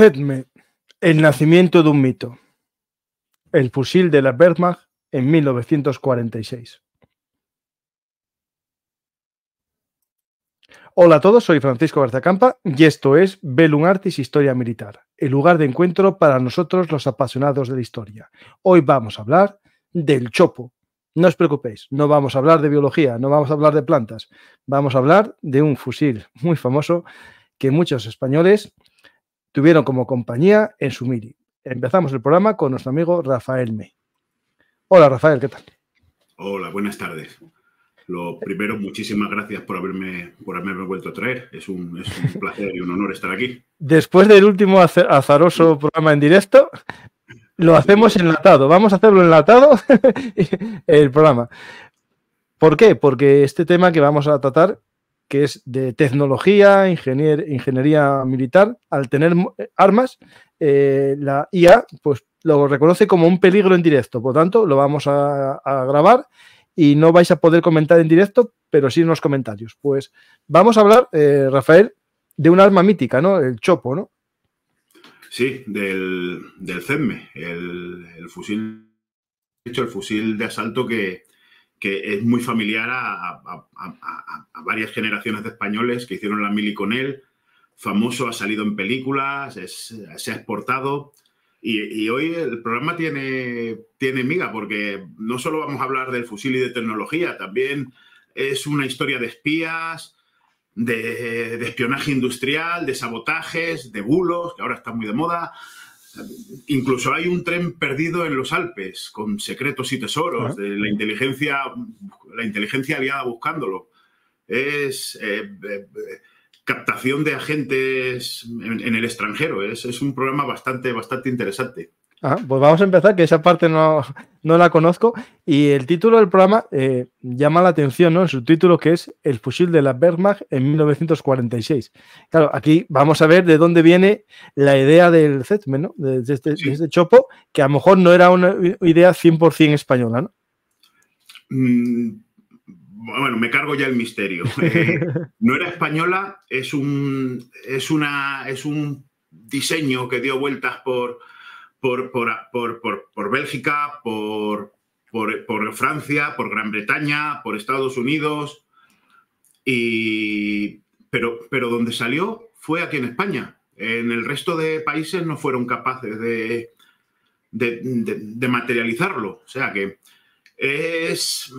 Zedme, el nacimiento de un mito. El fusil de la Wehrmacht en 1946. Hola a todos, soy Francisco Campa y esto es Bellum Artis Historia Militar, el lugar de encuentro para nosotros los apasionados de la historia. Hoy vamos a hablar del chopo. No os preocupéis, no vamos a hablar de biología, no vamos a hablar de plantas, vamos a hablar de un fusil muy famoso que muchos españoles tuvieron como compañía en su Miri. Empezamos el programa con nuestro amigo Rafael May. Hola Rafael, ¿qué tal? Hola, buenas tardes. Lo primero, muchísimas gracias por haberme, por haberme vuelto a traer. Es un, placer y un honor estar aquí. Después del último azaroso programa en directo, lo hacemos enlatado. Vamos a hacerlo enlatado el programa. ¿Por qué? Porque este tema que vamos a tratar que es de tecnología, ingeniería militar, al tener armas, eh, la IA pues, lo reconoce como un peligro en directo. Por tanto, lo vamos a, grabar y no vais a poder comentar en directo, pero sí en los comentarios. Pues vamos a hablar, eh, Rafael, de un arma mítica, ¿no? El chopo, ¿no? Sí, del, del CEMME, el, el fusil, hecho, el fusil de asalto que, que es muy familiar a, varias generaciones de españoles que hicieron la mili con él. Famoso, ha salido en películas, se ha exportado. Y, hoy el programa tiene, tiene miga, porque no solo vamos a hablar del fusil y de tecnología, también es una historia de espías, de, de espionaje industrial, de sabotajes, de bulos, que ahora está muy de moda, Incluso hay un tren perdido en los Alpes con secretos y tesoros de la inteligencia, la inteligencia aliada buscándolo. Es eh, eh, captación de agentes en, el extranjero. Es, es, un programa bastante, bastante interesante. Ah, pues vamos a empezar, que esa parte no, la conozco. Y el título del programa eh, llama la atención, ¿no? Su título que es El fusil de la Wehrmacht en 1946. Claro, aquí vamos a ver de dónde viene la idea del Zetme, ¿no? De, este, este, chopo, que a lo mejor no era una idea 100% española, ¿no? Mm, bueno, me cargo ya el misterio. Eh, no era española, es un, es, una, es un diseño que dio vueltas por por, por, Bélgica, por, por, Francia, por Gran Bretaña, por Estados Unidos. Y, pero, pero donde salió fue aquí en España. En el resto de países no fueron capaces de, de, materializarlo. O sea que es,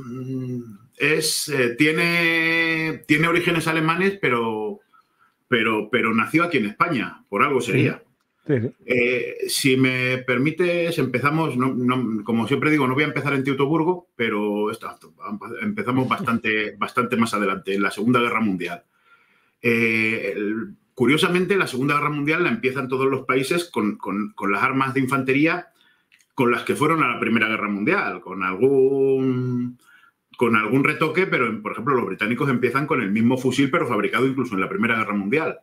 es eh, tiene, tiene orígenes alemanes, pero, pero, pero nació aquí en España. Por algo sería. Eh, si me permites, empezamos, como siempre digo, no voy a empezar en Teutoburgo, pero empezamos bastante, bastante más adelante, en la Segunda Guerra Mundial. Eh, curiosamente, la Segunda Guerra Mundial la empiezan todos los países con, las armas de infantería con las que fueron a la Primera Guerra Mundial, con algún, con algún retoque, pero por ejemplo los británicos empiezan con el mismo fusil, pero fabricado incluso en la Primera Guerra Mundial.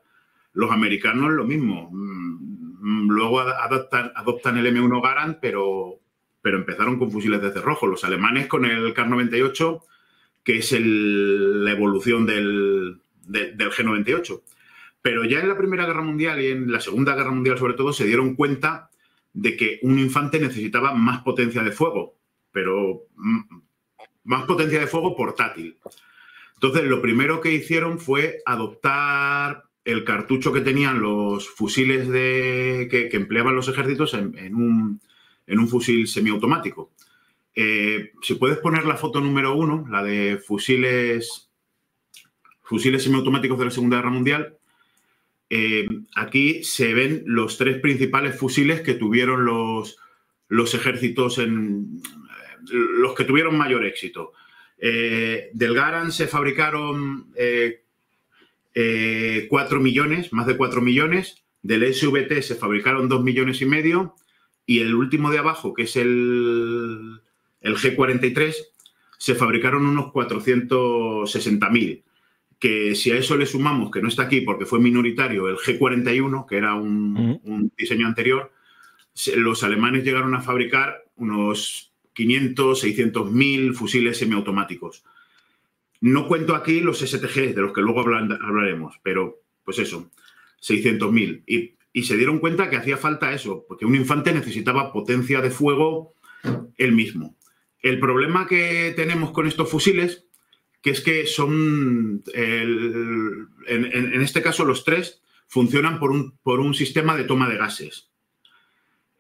Los americanos lo mismo Mm, luego adoptan, el M1 Garand, pero, pero empezaron con fusiles de cerrojo. Los alemanes con el Kar 98, que es la evolución del, del G98. Pero ya en la Primera Guerra Mundial y en la Segunda Guerra Mundial sobre todo se dieron cuenta de que un infante necesitaba más potencia de fuego, pero mm, más potencia de fuego portátil. Entonces, lo primero que hicieron fue adoptar el cartucho que tenían los fusiles de, que, empleaban los ejércitos en, un, fusil semiautomático. Eh, si puedes poner la foto número uno, la de fusiles, fusiles semiautomáticos de la Segunda Guerra Mundial, eh, aquí se ven los tres principales fusiles que tuvieron los, los ejércitos en los que tuvieron mayor éxito. Eh, del Garan se fabricaron 4 eh, millones, más de 4 millones. Del SVT se fabricaron 2 millones y medio. Y el último de abajo, que es el, el G43, se fabricaron unos 460.000. Que si a eso le sumamos, que no está aquí porque fue minoritario, el G41, que era un, un diseño anterior, los alemanes llegaron a fabricar unos 500, 600 mil fusiles semiautomáticos. No cuento aquí los STG, de los que luego hablaremos, pero pues eso, 600.000. Y, y se dieron cuenta que hacía falta eso, porque un infante necesitaba potencia de fuego él mismo. El problema que tenemos con estos fusiles, que es que son, en, este caso los tres, funcionan por un, por un sistema de toma de gases.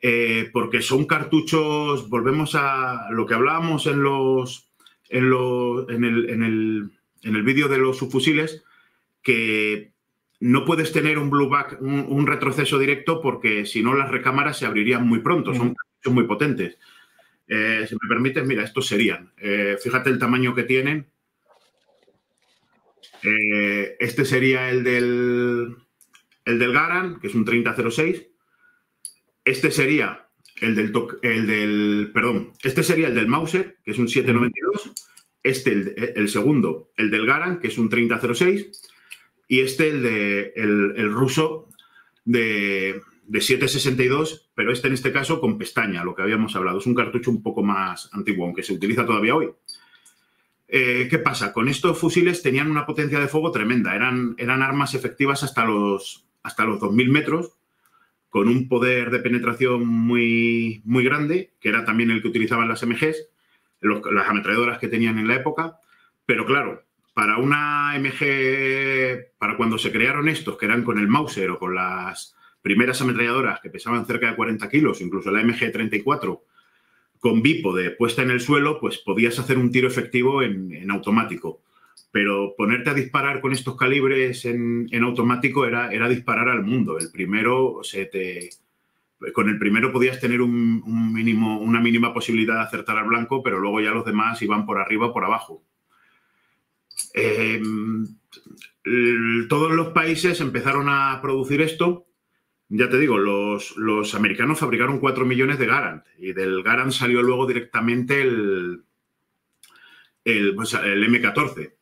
Eh, porque son cartuchos, volvemos a lo que hablábamos en los en, en el, en el, en el vídeo de los subfusiles, que no puedes tener un blueback, un, un, retroceso directo, porque si no las recámaras se abrirían muy pronto, son cartuchos muy potentes. Eh, si me permites, mira, estos serían. Eh, fíjate el tamaño que tienen. Eh, este sería el del, el del Garan, que es un 3006. Este sería el del, el del, perdón, este sería el del Mauser, que es un 792. Este, el, segundo, el del Garan, que es un 3006. Y este, el, de, el ruso de, de 762, pero este en este caso con pestaña, lo que habíamos hablado. Es un cartucho un poco más antiguo, aunque se utiliza todavía hoy. Eh, ¿Qué pasa? Con estos fusiles tenían una potencia de fuego tremenda. Eran, eran armas efectivas hasta los, hasta los 2.000 metros, con un poder de penetración muy, muy grande, que era también el que utilizaban las MGs, las ametralladoras que tenían en la época. Pero claro, para una MG, para cuando se crearon estos, que eran con el Mauser o con las primeras ametralladoras que pesaban cerca de 40 kilos, incluso la MG34, con bípode puesta en el suelo, pues podías hacer un tiro efectivo en, automático. Pero ponerte a disparar con estos calibres en, automático era, era, disparar al mundo. El primero se te, con el primero podías tener un, mínimo, una mínima posibilidad de acertar al blanco, pero luego ya los demás iban por arriba o por abajo. Em, todos los países empezaron a producir esto ya te digo, los, americanos fabricaron 4 millones de Garant y del Garant salió luego directamente el, el, pues, M14.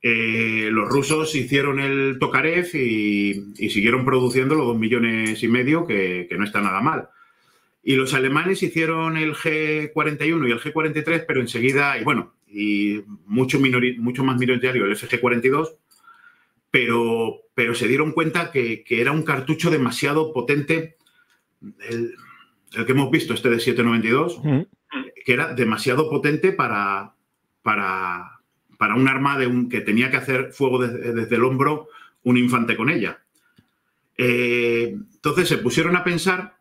Eh, los rusos hicieron el Tokarev y, siguieron produciendo los 2 millones y medio, que, no está nada mal. Y los alemanes hicieron el G41 y el G43, pero enseguida, y bueno, y mucho, mucho más minoritario el FG42, pero, pero se dieron cuenta que, era un cartucho demasiado potente, el, que hemos visto, este de 792, que era demasiado potente para, para, para un arma de un, que tenía que hacer fuego desde, el hombro un infante con ella. Eh, entonces se pusieron a pensar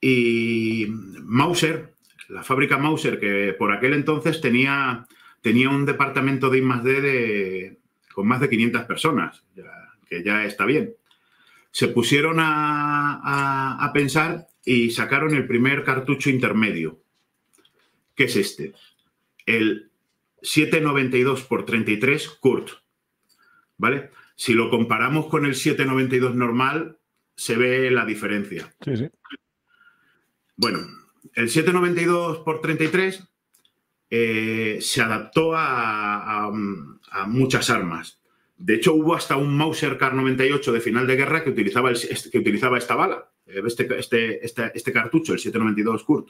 y Mauser, la fábrica Mauser, que por aquel entonces tenía, tenía un departamento de I+.D. de, con más de 500 personas, que ya está bien. Se pusieron a, pensar y sacaron el primer cartucho intermedio, que es este, el 792 x 33 Kurt, ¿vale? Si lo comparamos con el 792 normal, se ve la diferencia. Sí, sí. Bueno, el 792 x 33 se adaptó a, muchas armas. De hecho, hubo hasta un Mauser Kar 98 de final de guerra que utilizaba, que utilizaba esta bala, eh, este, este, este, este, cartucho, el 792 Kurt.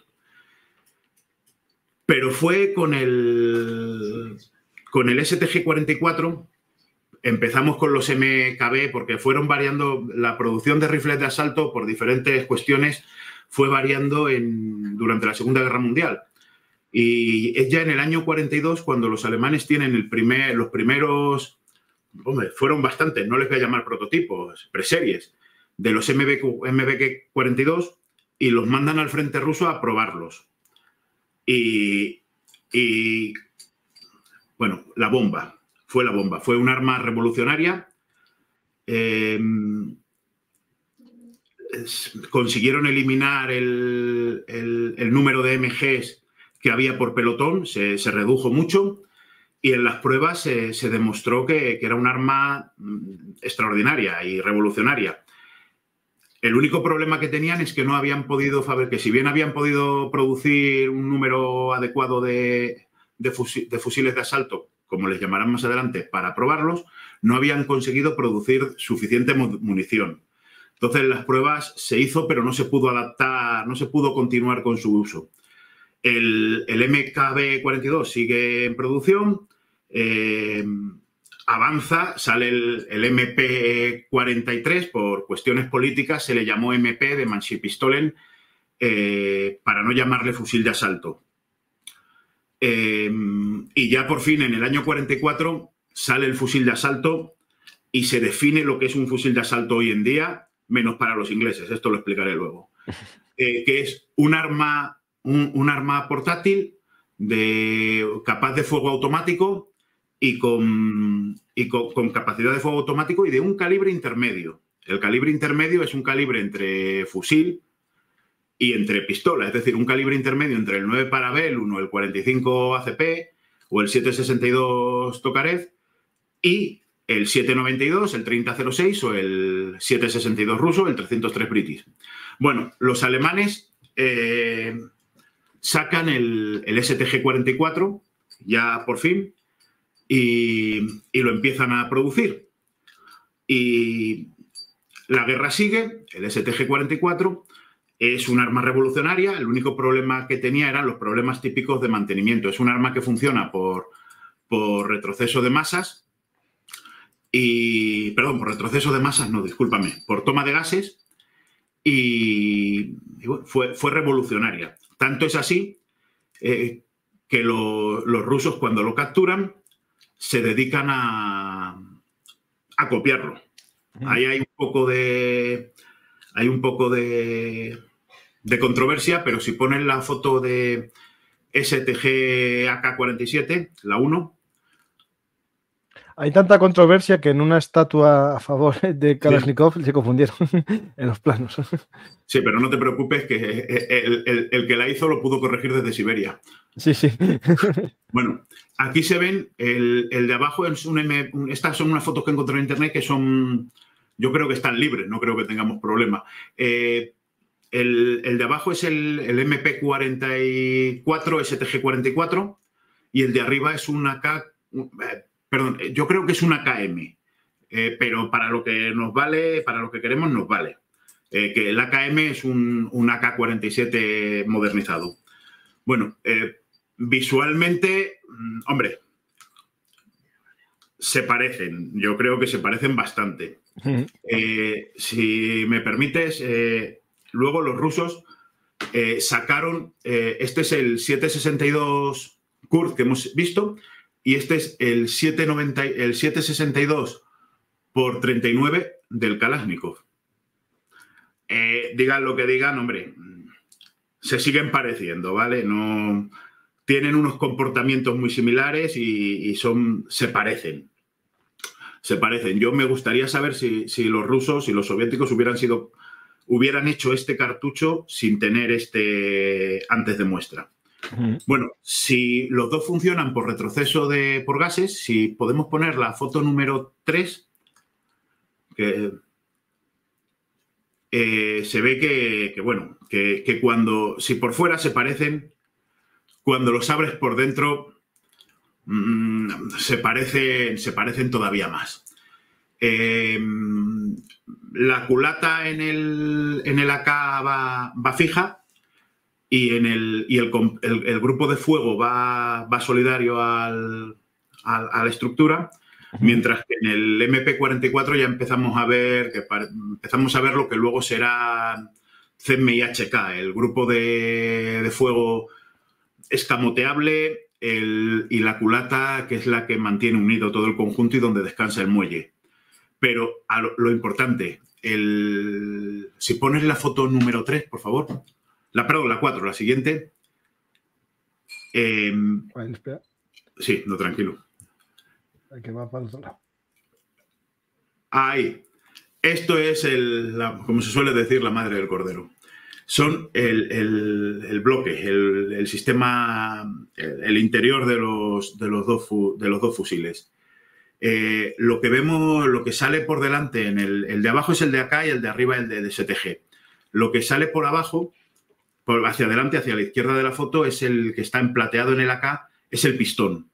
Pero fue con el, con el STG-44, empezamos con los MKB porque fueron variando, la producción de rifles de asalto por diferentes cuestiones fue variando en, durante la Segunda Guerra Mundial. Y es ya en el año 42 cuando los alemanes tienen el primer, los primeros, fueron bastantes, no les voy a llamar prototipos, preseries, de los MBK 42 y los mandan al frente ruso a probarlos. Y, bueno, la bomba, fue la bomba, fue un arma revolucionaria. Em, consiguieron eliminar el, número de MGs que había por pelotón se, redujo mucho y en las pruebas se, demostró que, era un arma mm, extraordinaria y revolucionaria. El único problema que tenían es que no habían podido que si bien habían podido producir un número adecuado de, fusiles de asalto, como les llamarán más adelante, para probarlos, no habían conseguido producir suficiente munición. Entonces las pruebas se hizo, pero no se pudo adaptar, no se pudo continuar con su uso. El, MKB-42 sigue en producción. Eh, avanza, sale el, MP43, por cuestiones políticas se le llamó MP de Manchipistolen eh, para no llamarle fusil de asalto. Eh, y ya por fin en el año 44 sale el fusil de asalto y se define lo que es un fusil de asalto hoy en día, menos para los ingleses, esto lo explicaré luego, eh, que es un arma, un, arma portátil de, capaz de fuego automático y, con, y con, capacidad de fuego automático y de un calibre intermedio. El calibre intermedio es un calibre entre fusil y entre pistola, es decir, un calibre intermedio entre el 9 Parabellum o el 45 ACP o el 762 Tokarev y el 792, el 3006 o el 762 ruso, el 303 british. Bueno, los alemanes eh, sacan el, STG-44 ya por fin y, lo empiezan a producir. Y la guerra sigue, el STG-44 es un arma revolucionaria, el único problema que tenía eran los problemas típicos de mantenimiento. Es un arma que funciona por, por retroceso de masas y, perdón, por retroceso de masas, no, discúlpame, por toma de gases y, fue, fue, revolucionaria. Tanto es así eh, que los rusos cuando lo capturan se dedican a, a copiarlo. Ahí hay un poco de... Hay un poco de, de controversia, pero si ponen la foto de STG AK-47, la 1, hay tanta controversia que en una estatua a favor de Kalashnikov se confundieron en los planos. Sí, pero no te preocupes que el, que la hizo lo pudo corregir desde Siberia. Sí, sí. Bueno, aquí se ven, el, de abajo es un M, estas son unas fotos que encontré en internet que son, yo creo que están libres, no creo que tengamos problema. Eh, el, de abajo es el, MP44 STG44 y el de arriba es un AK perdón, eh, yo creo que es una KM, eh, pero para lo que nos vale, para lo que queremos nos vale. Eh, que el AKM es un, AK-47 modernizado. Bueno, visualmente, mm, hombre, se parecen, yo creo que se parecen bastante. si me permites, luego los rusos sacaron, este es el 762 Kurt que hemos visto, y este es el, 790, el 762 por 39 del Kalashnikov. Eh, digan lo que digan, hombre, se siguen pareciendo, ¿vale? No tienen unos comportamientos muy similares y, son, se parecen. Se parecen. Yo me gustaría saber si, si, los rusos y los soviéticos hubieran sido, hubieran hecho este cartucho sin tener este antes de muestra. Bueno, si los dos funcionan por retroceso de por gases, si podemos poner la foto número 3, que eh, se ve que, bueno, que, cuando, si por fuera se parecen, cuando los abres por dentro, mm, se, parecen, se parecen todavía más. Em, la culata en el, en el AK va fija, y, en el, y el, el, grupo de fuego va, va solidario al, a la estructura, mientras que en el MP44 ya empezamos a ver que empezamos a ver lo que luego será CMYHK, el grupo de, de fuego escamoteable el, y la culata, que es la que mantiene unido todo el conjunto y donde descansa el muelle. Pero lo, lo, importante, el, si pones la foto número 3, por favor. La, perdón, la 4, la siguiente. Eh, espera. Sí, no, tranquilo. Que va para el otro lado. Ahí. Esto es, el, como se suele decir, la madre del cordero. Son el, bloque, el, sistema, el, interior de los, de los, dos, de los dos fusiles. Eh, lo que vemos, lo que sale por delante, en el, de abajo es el de acá y el de arriba el de, de STG. Lo que sale por abajo hacia adelante, hacia la izquierda de la foto, es el que está emplateado en el AK, es el pistón.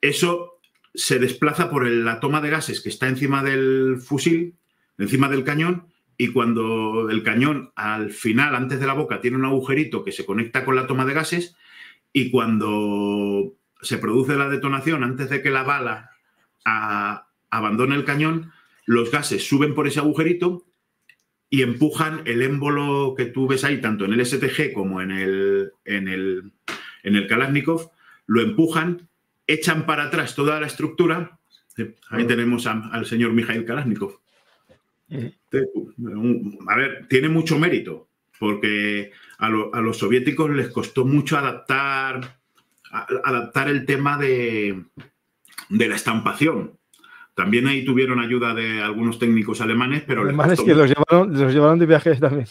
Eso se desplaza por la toma de gases que está encima del fusil, encima del cañón, y cuando el cañón al final, antes de la boca, tiene un agujerito que se conecta con la toma de gases, y cuando se produce la detonación, antes de que la bala abandona el cañón, los gases suben por ese agujerito y empujan el émbolo que tú ves ahí, tanto en el STG como en el, en el, en el Kalashnikov, lo empujan, echan para atrás toda la estructura. Ahí tenemos al señor Mikhail Kalashnikov. A ver, tiene mucho mérito, porque a, los soviéticos les costó mucho adaptar, adaptar el tema de, de la estampación. También ahí tuvieron ayuda de algunos técnicos alemanes, pero... Alemanes que los llevaron, los llevaron de viajes también.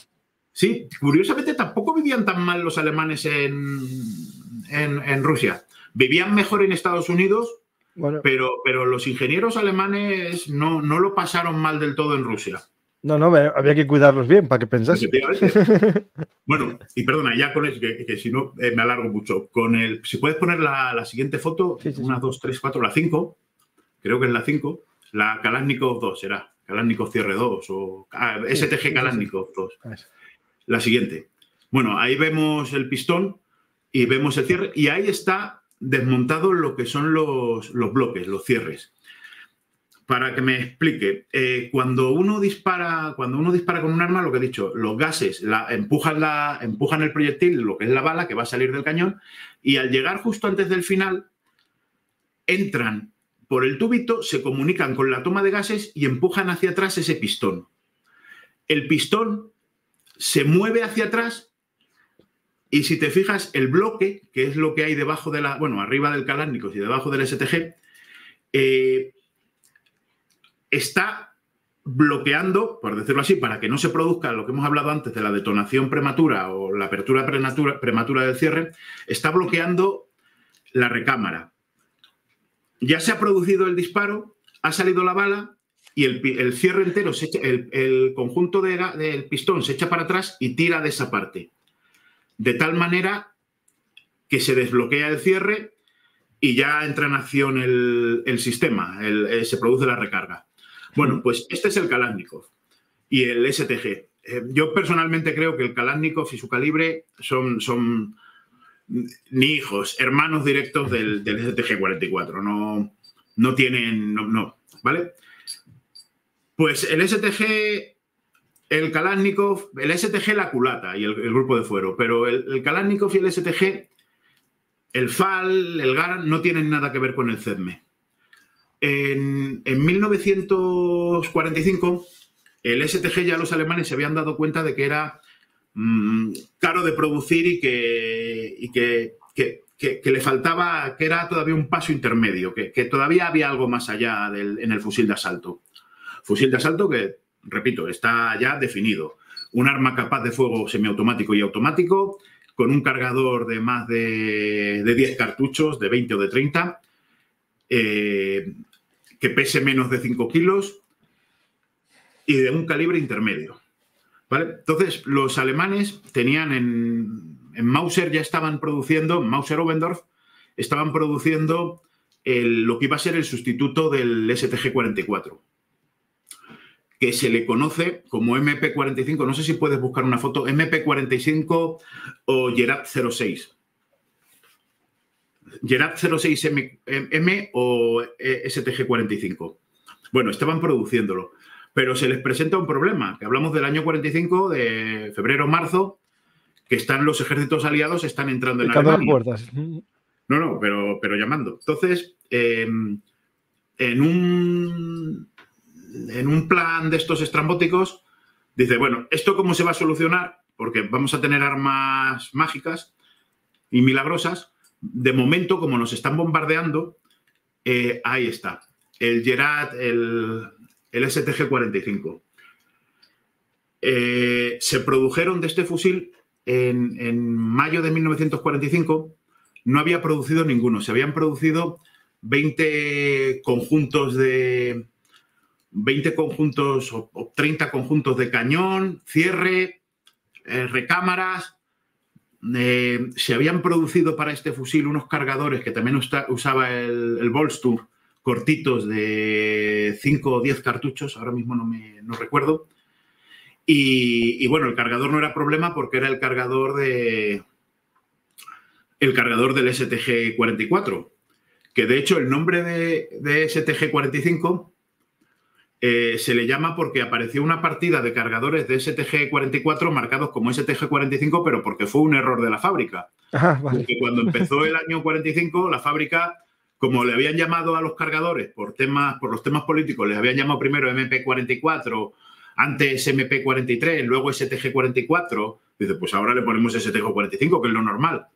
Sí, curiosamente tampoco vivían tan mal los alemanes en, en, Rusia. Vivían mejor en Estados Unidos, pero, pero los ingenieros alemanes no, no lo pasaron mal del todo en Rusia. No, no, había que cuidarlos bien para que pensase. bueno, y perdona, ya con eso, que, si no eh, me alargo mucho. Con el, si puedes poner la, siguiente foto, una, dos, tres, cuatro, la cinco, creo que es la cinco, la Kalashnikov 2 será, Kalashnikov Cierre 2 o ah, STG Kalashnikov 2. La siguiente. Bueno, ahí vemos el pistón y vemos el cierre y ahí está desmontado lo que son los, los bloques, los cierres para que me explique, eh, cuando uno dispara, cuando uno dispara con un arma, lo que he dicho, los gases la, empujan, la, empujan el proyectil, lo que es la bala que va a salir del cañón, y al llegar justo antes del final, entran por el tubito, se comunican con la toma de gases y empujan hacia atrás ese pistón. El pistón se mueve hacia atrás y si te fijas, el bloque, que es lo que hay debajo de la, bueno, arriba del Kalashnikov y debajo del STG, eh, está bloqueando, por decirlo así, para que no se produzca lo que hemos hablado antes de la detonación prematura o la apertura prematura, del cierre, está bloqueando la recámara. Ya se ha producido el disparo, ha salido la bala y el, cierre entero, el, conjunto del pistón se echa para atrás y tira de esa parte. De tal manera que se desbloquea el cierre y ya entra en acción el, sistema, eh, se produce la recarga. Bueno, pues este es el Kalashnikov y el STG. Eh, yo personalmente creo que el Kalashnikov y su calibre son, son ni hijos, hermanos directos del, STG-44. No, no tienen, no, ¿vale? Pues el STG, el Kalashnikov, el STG la culata y el, grupo de fuero, pero el, el, Kalashnikov y el STG, el FAL, el GAR, no tienen nada que ver con el CEDME. En, 1945, el STG ya los alemanes se habían dado cuenta de que era mm, caro de producir y que, que, le faltaba, que era todavía un paso intermedio, que, todavía había algo más allá en el fusil de asalto. Fusil de asalto que, repito, está ya definido. Un arma capaz de fuego semiautomático y automático, con un cargador de más de, de 10 cartuchos, de 20 o de 30, eh, que pese menos de 5 kilos y de un calibre intermedio. ¿Vale? Entonces, los alemanes tenían en, en Mauser ya estaban produciendo, Mauser Obendorf, estaban produciendo lo que iba a ser el sustituto del STG-44, que se le conoce como MP-45. No sé si puedes buscar una foto, MP-45 o Gerard 06. Gerard 06M o eh, STG45. Bueno, estaban produciéndolo, pero se les presenta un problema, que hablamos del año 45, de febrero-marzo, que están los ejércitos aliados, están entrando en Alemania. puertas. No, no, pero, pero llamando. Entonces, em, en, un, en un plan de estos estrambóticos, dice, bueno, ¿esto cómo se va a solucionar? Porque vamos a tener armas mágicas y milagrosas, de momento, como nos están bombardeando, eh, ahí está. El Gerard, el, STG-45. Eh, se produjeron de este fusil en, mayo de 1945. No había producido ninguno. Se habían producido 20 conjuntos de. 20 conjuntos o, 30 conjuntos de cañón, cierre, eh, recámaras, eh, se habían producido para este fusil unos cargadores que también usaba el, el cortitos de 5 o 10 cartuchos, ahora mismo no, me, recuerdo. Y, bueno, el cargador no era problema porque era el cargador de el cargador del STG 44, que de hecho el nombre de, de STG-45 eh, se le llama porque apareció una partida de cargadores de STG-44 marcados como STG-45, pero porque fue un error de la fábrica. Porque cuando empezó el año 45, la fábrica, como le habían llamado a los cargadores por, temas, por los temas políticos, les habían llamado primero MP44, antes MP43, luego STG-44, dice, pues ahora le ponemos STG-45, que es lo normal.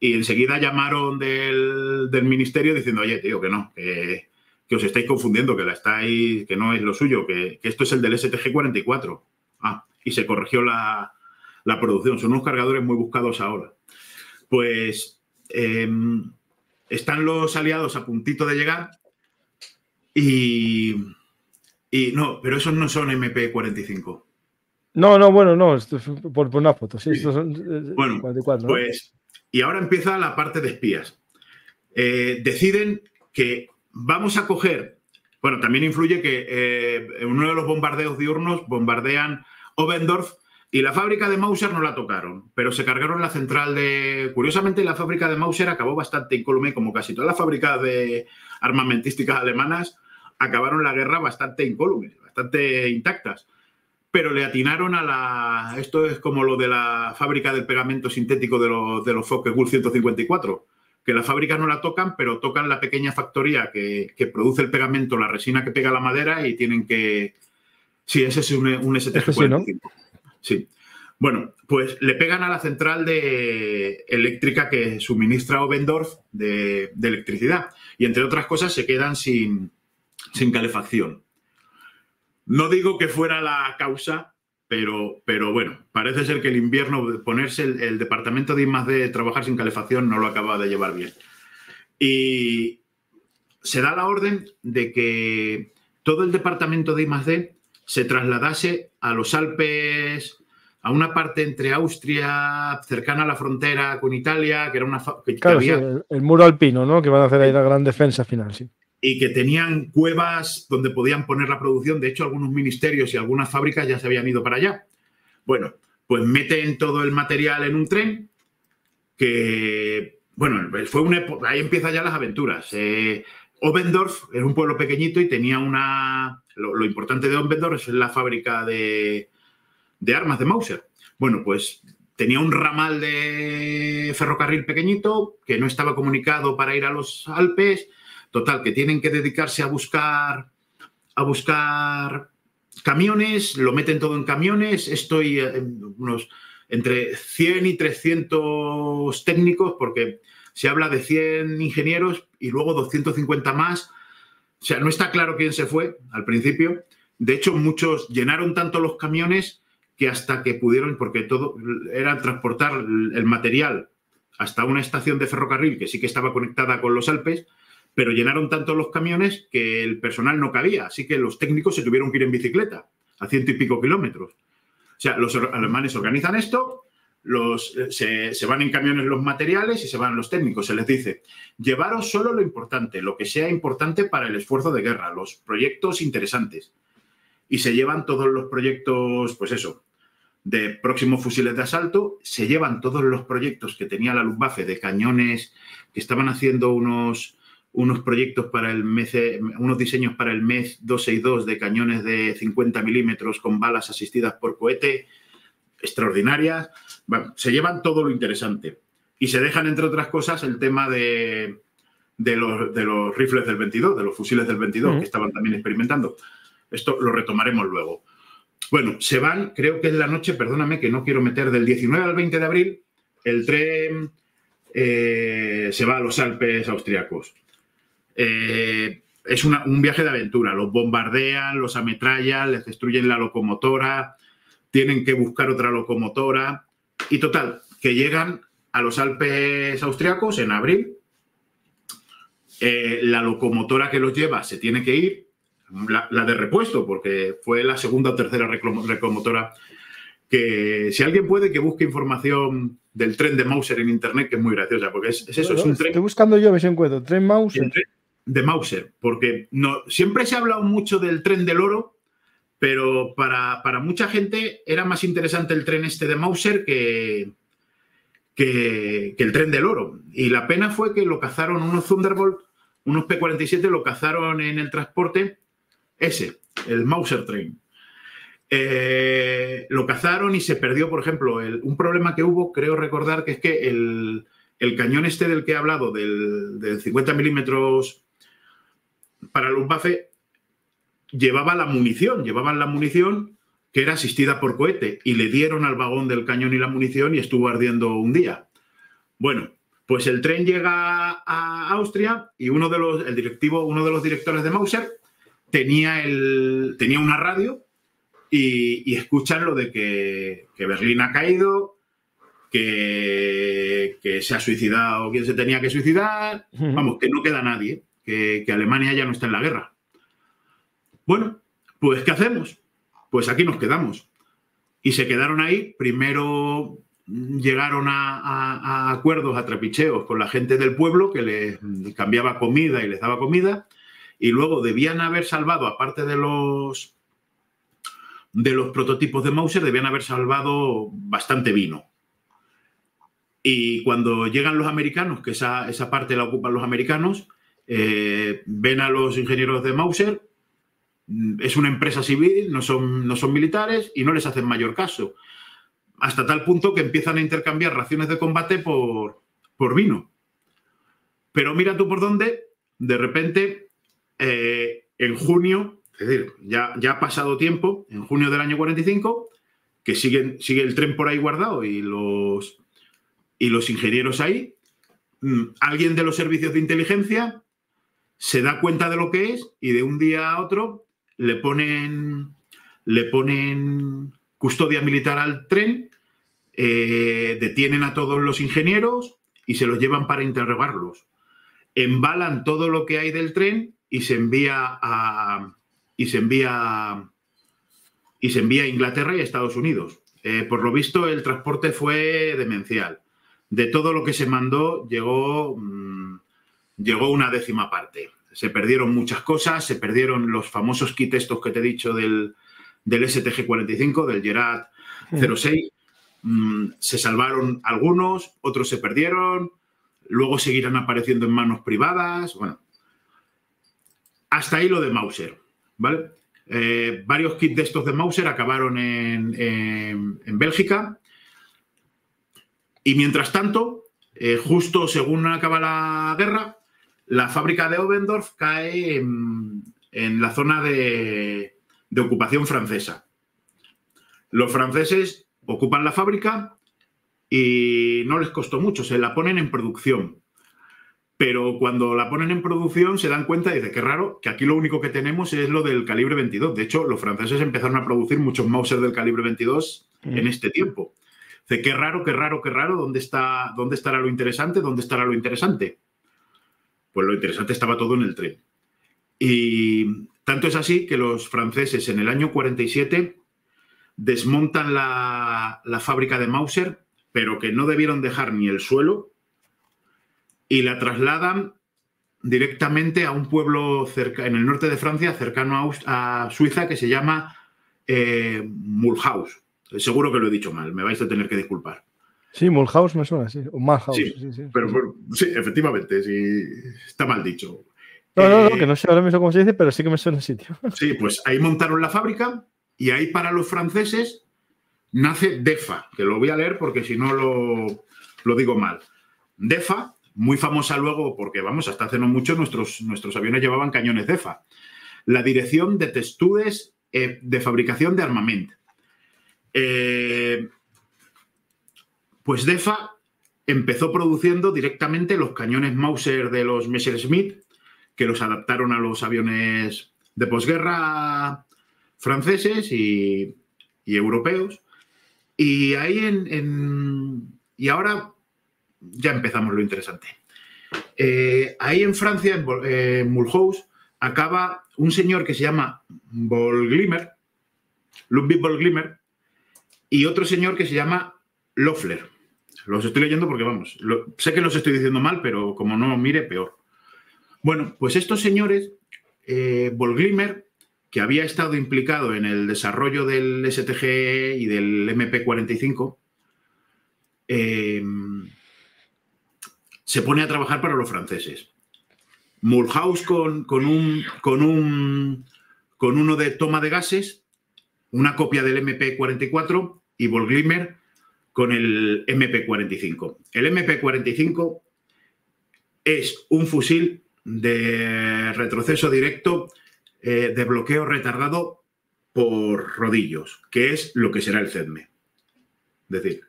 Y enseguida llamaron del, del ministerio diciendo, oye, tío, que no, que que os estáis confundiendo, que la estáis, que no es lo suyo, que, esto es el del STG44. Ah, y se corrigió la, producción. Son unos cargadores muy buscados ahora. Pues em, están los aliados a puntito de llegar y, y no, pero esos no son MP45. No, no, bueno, no, por, por una foto, sí, estos son eh, bueno, 44, Pues, y ahora empieza la parte de espías. Eh, deciden que vamos a coger, bueno, también influye que eh, uno de los bombardeos diurnos bombardean Obendorf y la fábrica de Mauser no la tocaron, pero se cargaron la central de... Curiosamente, la fábrica de Mauser acabó bastante incólume, como casi todas las fábricas de armamentísticas alemanas acabaron la guerra bastante incólume, bastante intactas. Pero le atinaron a la... Esto es como lo de la fábrica del pegamento sintético de los, de los Focke-Wulf 154 que la fábrica no la tocan, pero tocan la pequeña factoría que, produce el pegamento, la resina que pega la madera y tienen que... Sí, ese es un, un STG-45. Sí. Bueno, pues le pegan a la central de eléctrica que suministra Obendorf de, electricidad y entre otras cosas se quedan sin, sin calefacción. No digo que fuera la causa, pero, pero bueno, parece ser que el invierno, ponerse el, departamento de I+D de trabajar sin calefacción no lo acaba de llevar bien. Y se da la orden de que todo el departamento de I+D se trasladase a los Alpes, a una parte entre Austria, cercana a la frontera con Italia, que era una... claro, el, muro alpino, ¿no? Que van a hacer ahí la gran defensa final, sí y que tenían cuevas donde podían poner la producción. De hecho, algunos ministerios y algunas fábricas ya se habían ido para allá. Bueno, pues meten todo el material en un tren que, bueno, fue una ahí empiezan ya las aventuras. Eh, Obendorf era un pueblo pequeñito y tenía una... Lo, importante de Obendorf es la fábrica de, de armas de Mauser. Bueno, pues tenía un ramal de ferrocarril pequeñito que no estaba comunicado para ir a los Alpes Total, que tienen que dedicarse a buscar, a buscar camiones, lo meten todo en camiones. Estoy unos entre 100 y 300 técnicos, porque se habla de 100 ingenieros y luego 250 más. O sea, no está claro quién se fue al principio. De hecho, muchos llenaron tanto los camiones que hasta que pudieron, porque todo era transportar el material hasta una estación de ferrocarril que sí que estaba conectada con los Alpes, pero llenaron tanto los camiones que el personal no cabía, así que los técnicos se tuvieron que ir en bicicleta a ciento y pico kilómetros. O sea, los alemanes organizan esto, los, se, se, van en camiones los materiales y se van los técnicos. Se les dice, llevaros solo lo importante, lo que sea importante para el esfuerzo de guerra, los proyectos interesantes. Y se llevan todos los proyectos, pues eso, de próximos fusiles de asalto, se llevan todos los proyectos que tenía la Luftwaffe de cañones, que estaban haciendo unos, unos proyectos para el MEC, unos diseños para el MEC 262 de cañones de 50 milímetros con balas asistidas por cohete, extraordinarias. se llevan todo lo interesante. Y se dejan, entre otras cosas, el tema de, de, los, de los, rifles del 22, de los fusiles del 22, que estaban también experimentando. Esto lo retomaremos luego. Bueno, se van, creo que es la noche, perdóname que no quiero meter, del 19 al 20 de abril, el tren eh, se va a los Alpes austriacos. Eh, es un viaje de aventura. Los bombardean, los ametrallan, les destruyen la locomotora, tienen que buscar otra locomotora. Y total, que llegan a los Alpes austriacos en abril. Eh, la locomotora que los lleva se tiene que ir, la, de repuesto, porque fue la segunda o tercera locomotora que si alguien puede que busque información del tren de Mauser en internet, que es muy graciosa, porque es, eso, es un tren. Estoy buscando yo, me encuentro, tren Mauser de Mauser, porque no, siempre se ha hablado mucho del tren del oro, pero para, mucha gente era más interesante el tren este de Mauser que, que, el tren del oro. Y la pena fue que lo cazaron unos Thunderbolt unos P-47 lo cazaron en el transporte ese, el Mauser Train. Eh, lo cazaron y se perdió, por ejemplo, un problema que hubo, creo recordar, que es que el, cañón este del que he hablado, del, 50 milímetros para Luftwaffe, llevaba la munición, llevaban la munición que era asistida por cohete y le dieron al vagón del cañón y la munición y estuvo ardiendo un día. Bueno, pues el tren llega a Austria y uno de los, el directivo, uno de los directores de Mauser tenía, el, tenía una radio y, escuchan lo de que, Berlín ha caído, que, se ha suicidado quien se tenía que suicidar, vamos, que no queda nadie, que, Alemania ya no está en la guerra. Bueno, pues ¿qué hacemos? Pues aquí nos quedamos. Y se quedaron ahí, primero llegaron a, acuerdos, a trapicheos con la gente del pueblo que les cambiaba comida y les daba comida, y luego debían haber salvado, aparte de los de los prototipos de Mauser, debían haber salvado bastante vino. Y cuando llegan los americanos, que esa, esa parte la ocupan los americanos, eh, ven a los ingenieros de Mauser, mm, es una empresa civil, no son, no son militares y no les hacen mayor caso hasta tal punto que empiezan a intercambiar raciones de combate por, por vino. Pero mira tú por dónde, de repente, eh, en junio, es decir, ya, ya ha pasado tiempo, en junio del año 45, que sigue, el tren por ahí guardado y los, y los ingenieros ahí, mm, alguien de los servicios de inteligencia se da cuenta de lo que es y de un día a otro le ponen, le ponen custodia militar al tren, eh, detienen a todos los ingenieros y se los llevan para interrogarlos. Embalan todo lo que hay del tren y se envía a, y se envía, y se envía a Inglaterra y a Estados Unidos. Eh, por lo visto, el transporte fue demencial. De todo lo que se mandó, llegó, mm, llegó una décima parte. Se perdieron muchas cosas, se perdieron los famosos kits estos que te he dicho del, del STG-45, del Gerard 06. Mm, se salvaron algunos, otros se perdieron, luego seguirán apareciendo en manos privadas. Bueno, hasta ahí lo de Mauser, ¿vale? Eh, varios kits de estos de Mauser acabaron en, en, Bélgica. Y mientras tanto, eh, justo según acaba la guerra, la fábrica de Obendorf cae en la zona de, de ocupación francesa. Los franceses ocupan la fábrica y no les costó mucho, se la ponen en producción. Pero cuando la ponen en producción se dan cuenta y dicen, qué raro, que aquí lo único que tenemos es lo del calibre 22. De hecho, los franceses empezaron a producir muchos Mauser del calibre 22 en este tiempo. Dice, qué raro, qué raro, qué raro, ¿dónde, está, ¿dónde estará lo interesante? ¿Dónde estará lo interesante? Pues lo interesante estaba todo en el tren. Y tanto es así que los franceses en el año 47 desmontan la, fábrica de Mauser, pero que no debieron dejar ni el suelo, y la trasladan directamente a un pueblo en el norte de Francia, cercano a, Suiza, que se llama eh, Mulhouse. Seguro que lo he dicho mal, me vais a tener que disculpar. Sí, Mulhouse me suena, sí. O Mulhouse. Sí, sí, sí, pero, sí, efectivamente, sí, está mal dicho. No, no, no, que no sé ahora mismo cómo se dice, pero sí que me suena el sitio. Sí, pues ahí montaron la fábrica y ahí para los franceses nace DEFA, que lo voy a leer porque si no lo, digo mal. DEFA, muy famosa luego porque, vamos, hasta hace no mucho nuestros, nuestros aviones llevaban cañones DEFA. La Dirección de Testudes eh, de Fabricación de Armamento. Eh, pues DEFA empezó produciendo directamente los cañones Mauser de los Messerschmitt que los adaptaron a los aviones de posguerra franceses y, europeos. Y ahí en, Y ahora ya empezamos lo interesante. Eh, ahí en Francia, en, Mulhouse, acaba un señor que se llama Volglimmer, Ludwig Volglimmer, y otro señor que se llama Loeffler. Los estoy leyendo porque, vamos, sé que los estoy diciendo mal, pero como no mire, peor. Bueno, pues estos señores, eh, que había estado implicado en el desarrollo del STG y del MP45, eh, se pone a trabajar para los franceses. Mulhouse con, con, un, con, un, con uno de toma de gases, una copia del MP44 y Volglimmer con el MP45. El MP45 es un fusil de retroceso directo eh, de bloqueo retardado por rodillos, que es lo que será el CEDME. Es decir,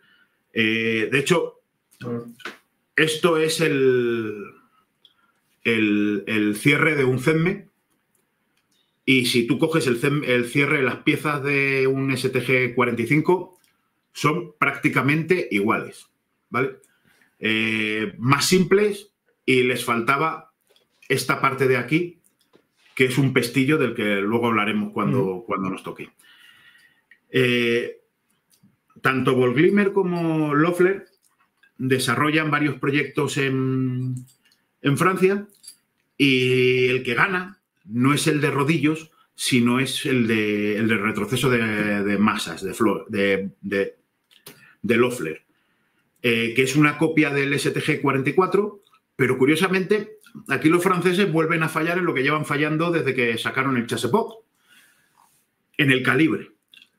eh, de hecho, esto es el, el, cierre de un CEDME y si tú coges el, el cierre, las piezas de un STG 45 son prácticamente iguales, ¿vale? Eh, más simples y les faltaba esta parte de aquí, que es un pestillo del que luego hablaremos cuando, cuando nos toque. Eh, tanto Volglimmer como Loeffler desarrollan varios proyectos en, Francia y el que gana no es el de rodillos, sino es el de, el de retroceso de, masas, de, de, de, de Loeffler, eh, que es una copia del STG-44, pero curiosamente aquí los franceses vuelven a fallar en lo que llevan fallando desde que sacaron el Chassepot, en el calibre.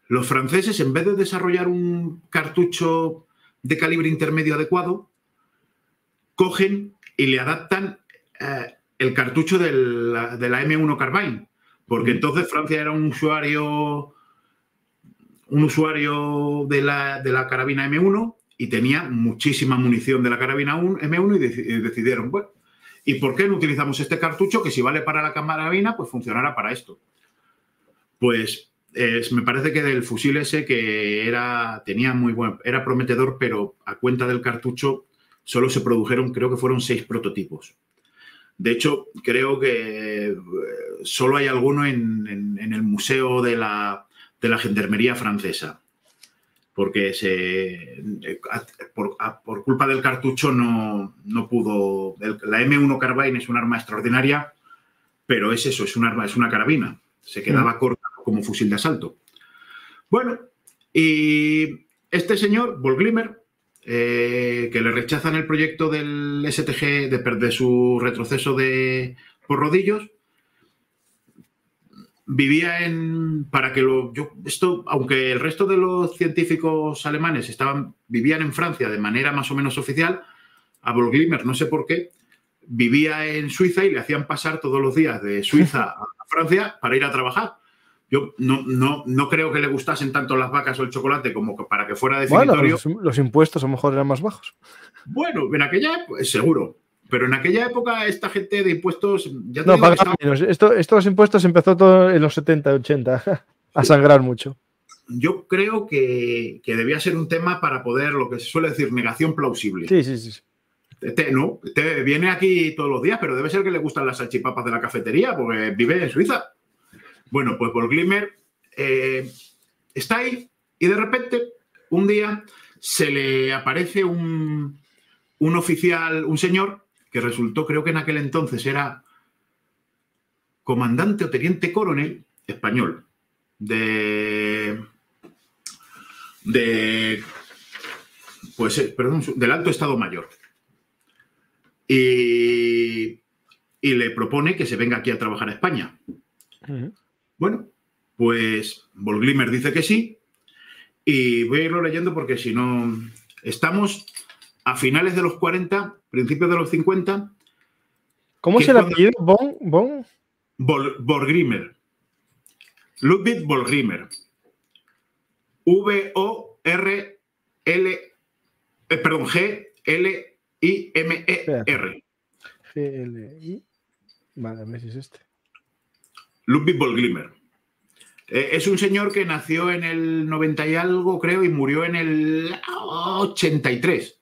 Los franceses, en vez de desarrollar un cartucho de calibre intermedio adecuado, cogen y le adaptan eh, el cartucho de la M1 Carbine, porque entonces Francia era un usuario un usuario de la, de la carabina M1 y tenía muchísima munición de la carabina M1 y, decidieron, bueno, ¿y por qué no utilizamos este cartucho que si vale para la carabina, pues funcionará para esto? Pues me parece que del fusil ese que era, tenía muy buen, era prometedor, pero a cuenta del cartucho solo se produjeron, creo que fueron seis prototipos. De hecho, creo que eh, solo hay alguno en el museo de la, de la gendarmería francesa, porque se, por, culpa del cartucho no, no pudo. la M1 Carbine es un arma extraordinaria, pero es eso, es un arma, es una carabina. Se quedaba mm. corta como fusil de asalto. Bueno, y este señor, Volglimmer, eh, que le rechazan el proyecto del STG de, de su retroceso de, por rodillos, vivía en, para que lo, yo, esto, aunque el resto de los científicos alemanes estaban, vivían en Francia de manera más o menos oficial, a Volglimmer, no sé por qué, vivía en Suiza y le hacían pasar todos los días de Suiza a Francia para ir a trabajar. Yo no, no, no creo que le gustasen tanto las vacas o el chocolate como para que fuera definitorio. Bueno, los, los impuestos a lo mejor eran más bajos. Bueno, en aquella, pues, seguro. Pero en aquella época esta gente de impuestos ya No, pagaba menos. Esto, estos impuestos empezó todo en los 70, 80 a sangrar mucho. Yo creo que, debía ser un tema para poder, lo que se suele decir, negación plausible. Sí, sí, sí. Te, no, te viene aquí todos los días, pero debe ser que le gustan las salchipapas de la cafetería, porque vive en Suiza. Bueno, pues por Glimmer eh, está ahí y de repente un día se le aparece un, un oficial, un señor que resultó, creo que en aquel entonces era comandante o teniente coronel español de, de pues, eh, perdón, del Alto Estado Mayor. Y, y, le propone que se venga aquí a trabajar a España. Bueno, pues Volglimmer dice que sí. Y voy a irlo leyendo porque si no. Estamos a finales de los 40, principios de los 50. ¿Cómo se le apellido? ¿Bon? ¿Bon? Borgrimer. Ludwig Borgrimer. V-O-R-L. Eh, perdón, G-L-I-M-E-R. G-L-I. Vale, a ver si es este. Ludwig Borgrimer. Eh, es un señor que nació en el 90 y algo, creo, y murió en el 83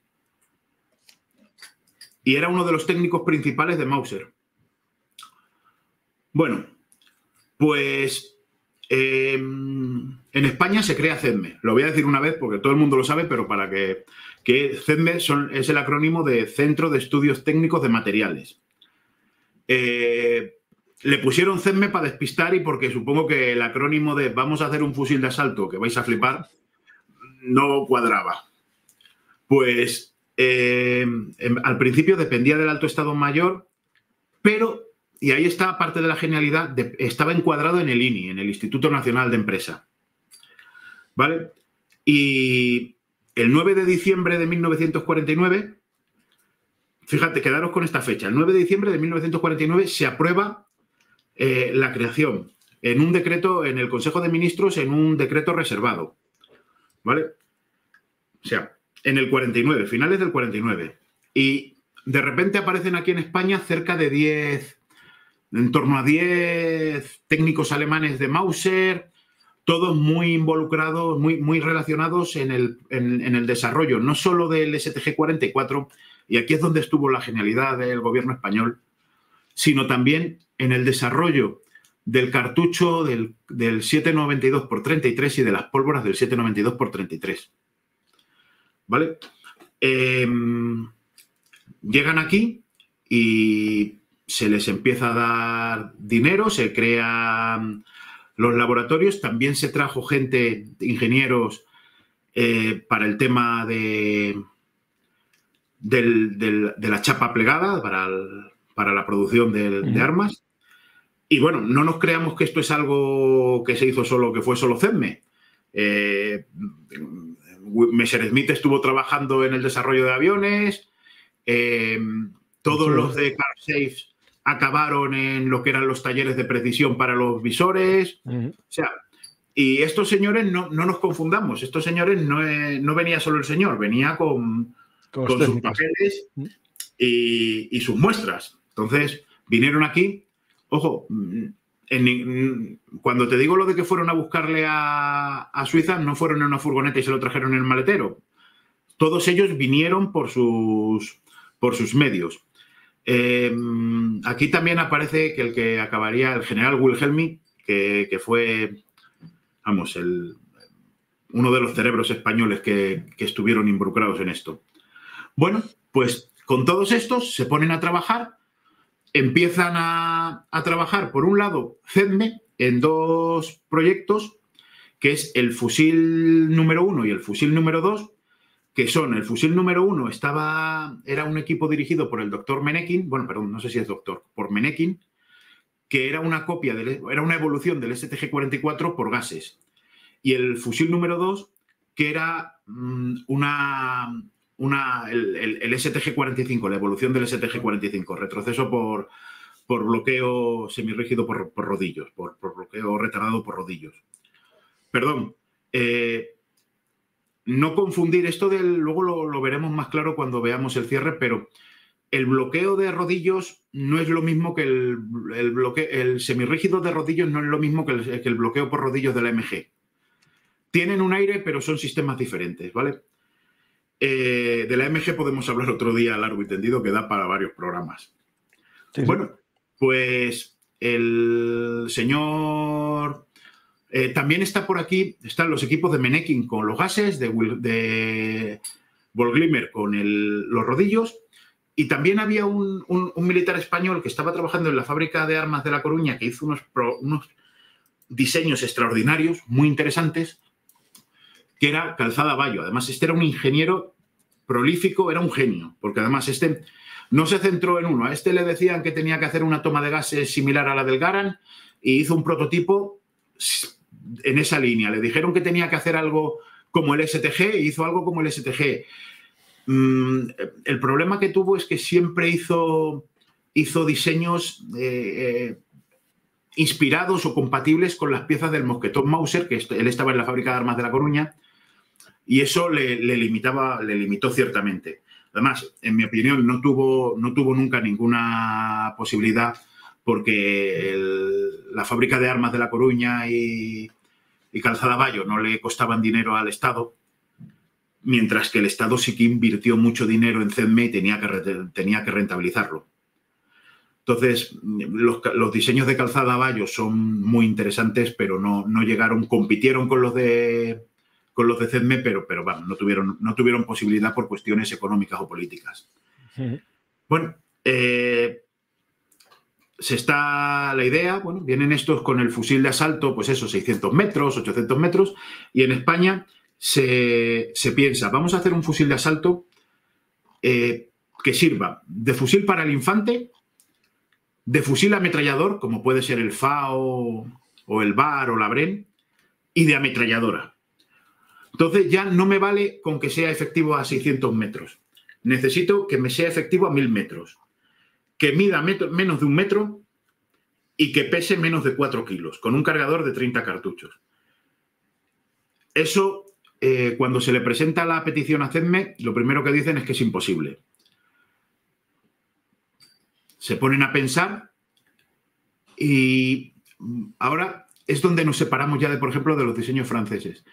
y era uno de los técnicos principales de Mauser. Bueno, pues em, en España se crea CEDME. Lo voy a decir una vez porque todo el mundo lo sabe, pero para que, que CEDME es el acrónimo de Centro de Estudios Técnicos de Materiales. Eh, le pusieron CEDME para despistar y porque supongo que el acrónimo de vamos a hacer un fusil de asalto que vais a flipar no cuadraba. Pues eh, al principio dependía del Alto Estado Mayor Pero, y ahí está parte de la genialidad, estaba encuadrado en el INI, en el Instituto Nacional de Empresa. ¿Vale? Y el 9 de diciembre de 1949, fíjate, quedaros con esta fecha, el 9 de diciembre de 1949 se aprueba eh, la creación en un decreto, en el Consejo de Ministros, en un decreto reservado. ¿Vale? O sea, en el 49, finales del 49. Y de repente aparecen aquí en España cerca de 10, en torno a 10 técnicos alemanes de Mauser, todos muy involucrados, muy, muy relacionados en el, en el desarrollo, no solo del STG-44, y aquí es donde estuvo la genialidad del gobierno español, sino también en el desarrollo del cartucho del, 792 x 33 y de las pólvoras del 792 x 33. ¿Vale? Em, llegan aquí y se les empieza a dar dinero, se crean los laboratorios, también se trajo gente, ingenieros, eh, para el tema de, de la chapa plegada, para, para la producción de armas. Y bueno, no nos creamos que esto es algo que se hizo solo, que fue solo CEDME. Eh, Messerschmitt estuvo trabajando en el desarrollo de aviones, eh, todos los de CarSafe acabaron en lo que eran los talleres de precisión para los visores. O sea, y estos señores, no, nos confundamos, estos señores no, no, venía solo el señor, venía con, sus papeles y, y sus muestras. Entonces, vinieron aquí Ojo, cuando te digo lo de que fueron a buscarle a, Suiza, no fueron en una furgoneta y se lo trajeron en el maletero. Todos ellos vinieron por sus, por sus medios. Em, aquí también aparece que el que acabaría, el general Wilhelmi, que, fue, vamos, el, uno de los cerebros españoles que, que estuvieron involucrados en esto. Bueno, pues con todos estos se ponen a trabajar empiezan a, trabajar, por un lado, CEDME en dos proyectos, que es el fusil número uno y el fusil número dos, que son el fusil número uno estaba, era un equipo dirigido por el doctor Menekin, bueno, perdón, no sé si es doctor, por Menekin, que era una copia, de, era una evolución del STG-44 por gases. Y el fusil número dos, que era mm, una, el, STG-45, la evolución del STG-45, retroceso por, por bloqueo semirrígido por, por rodillos, por, bloqueo retardado por rodillos. Perdón, eh, no confundir esto del, luego lo, veremos más claro cuando veamos el cierre, pero el bloqueo de rodillos no es lo mismo que el, el bloqueo, el semirrígido de rodillos no es lo mismo que el, que el bloqueo por rodillos de la MG. Tienen un aire, pero son sistemas diferentes, ¿vale? Eh, de la MG podemos hablar otro día largo y tendido que da para varios programas. bueno, pues el señor... Eh, también está por aquí, están los equipos de Menekin con los gases, de, de Volglimmer con los rodillos, y también había un, militar español que estaba trabajando en la fábrica de armas de La Coruña que hizo unos, unos diseños extraordinarios, muy interesantes, que era Calzada Bayo. Además, este era un ingeniero prolífico, era un genio, porque además este no se centró en uno. A este le decían que tenía que hacer una toma de gases similar a la del Garan y hizo un prototipo en esa línea. Le dijeron que tenía que hacer algo como el STG e hizo algo como el STG. Mm, el problema que tuvo es que siempre hizo, diseños eh, eh, inspirados o compatibles con las piezas del mosquetón Mauser, que él estaba en la fábrica de armas de La Coruña, y eso le, limitaba, le limitó ciertamente. Además, en mi opinión, no tuvo, no tuvo nunca ninguna posibilidad porque la fábrica de armas de La Coruña y, Calzada Bayo no le costaban dinero al Estado, mientras que el Estado sí que invirtió mucho dinero en CEDME y tenía que, tenía que rentabilizarlo. Entonces, los, los, diseños de Calzada Bayo son muy interesantes, pero no, no llegaron, compitieron con los de con los de CEDME, pero, pero no, tuvieron, no tuvieron posibilidad por cuestiones económicas o políticas. Bueno, eh, se está la idea, bueno, vienen estos con el fusil de asalto, pues eso, 600 metros, 800 metros, y en España se, piensa, vamos a hacer un fusil de asalto eh, que sirva de fusil para el infante de fusil ametrallador, como puede ser el FAO o el VAR o la BREN, y de ametralladora. Entonces ya no me vale con que sea efectivo a 600 metros. Necesito que me sea efectivo a 1000 metros, que mida menos de un metro y que pese menos de 4 kilos, con un cargador de 30 cartuchos. Eso, eh, cuando se le presenta la petición a CEDME, lo primero que dicen es que es imposible. Se ponen a pensar y ahora es donde nos separamos ya de, por ejemplo, de los diseños franceses.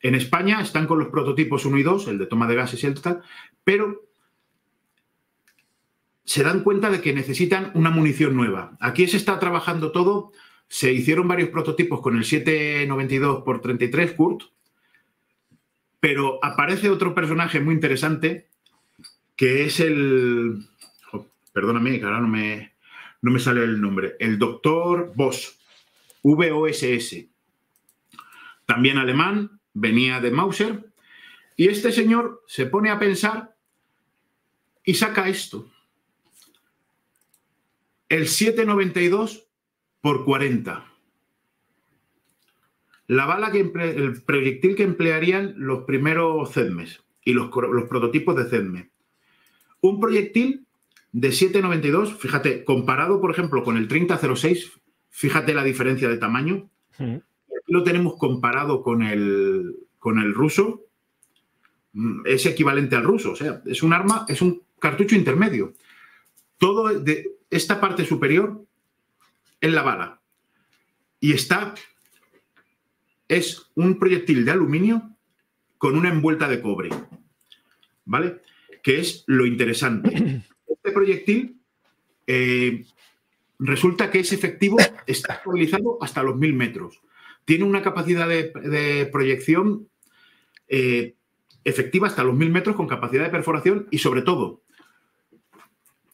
En España están con los prototipos 1 y 2, el de toma de gases y el tal, pero se dan cuenta de que necesitan una munición nueva. Aquí se está trabajando todo. Se hicieron varios prototipos con el 792 x 33 Kurt, pero aparece otro personaje muy interesante que es el. perdóname, que ahora no me, no me sale el nombre. El doctor Voss, V-O-S-S. También alemán, venía de Mauser. Y este señor se pone a pensar y saca esto el 792 por 40. La bala que el proyectil que emplearían los primeros CEDMES y los, prototipos de CEDME. Un proyectil de 792, fíjate, comparado por ejemplo con el 3006, fíjate la diferencia de tamaño. Aquí lo tenemos comparado con el, con el ruso, mm, es equivalente al ruso, o sea, es un arma, es un cartucho intermedio. Todo de, esta parte superior es la bala y está, es un proyectil de aluminio con una envuelta de cobre, ¿vale? Que es lo interesante. Este proyectil eh, resulta que es efectivo, está actualizado hasta los mil metros. Tiene una capacidad de, proyección eh, efectiva hasta los mil metros con capacidad de perforación y sobre todo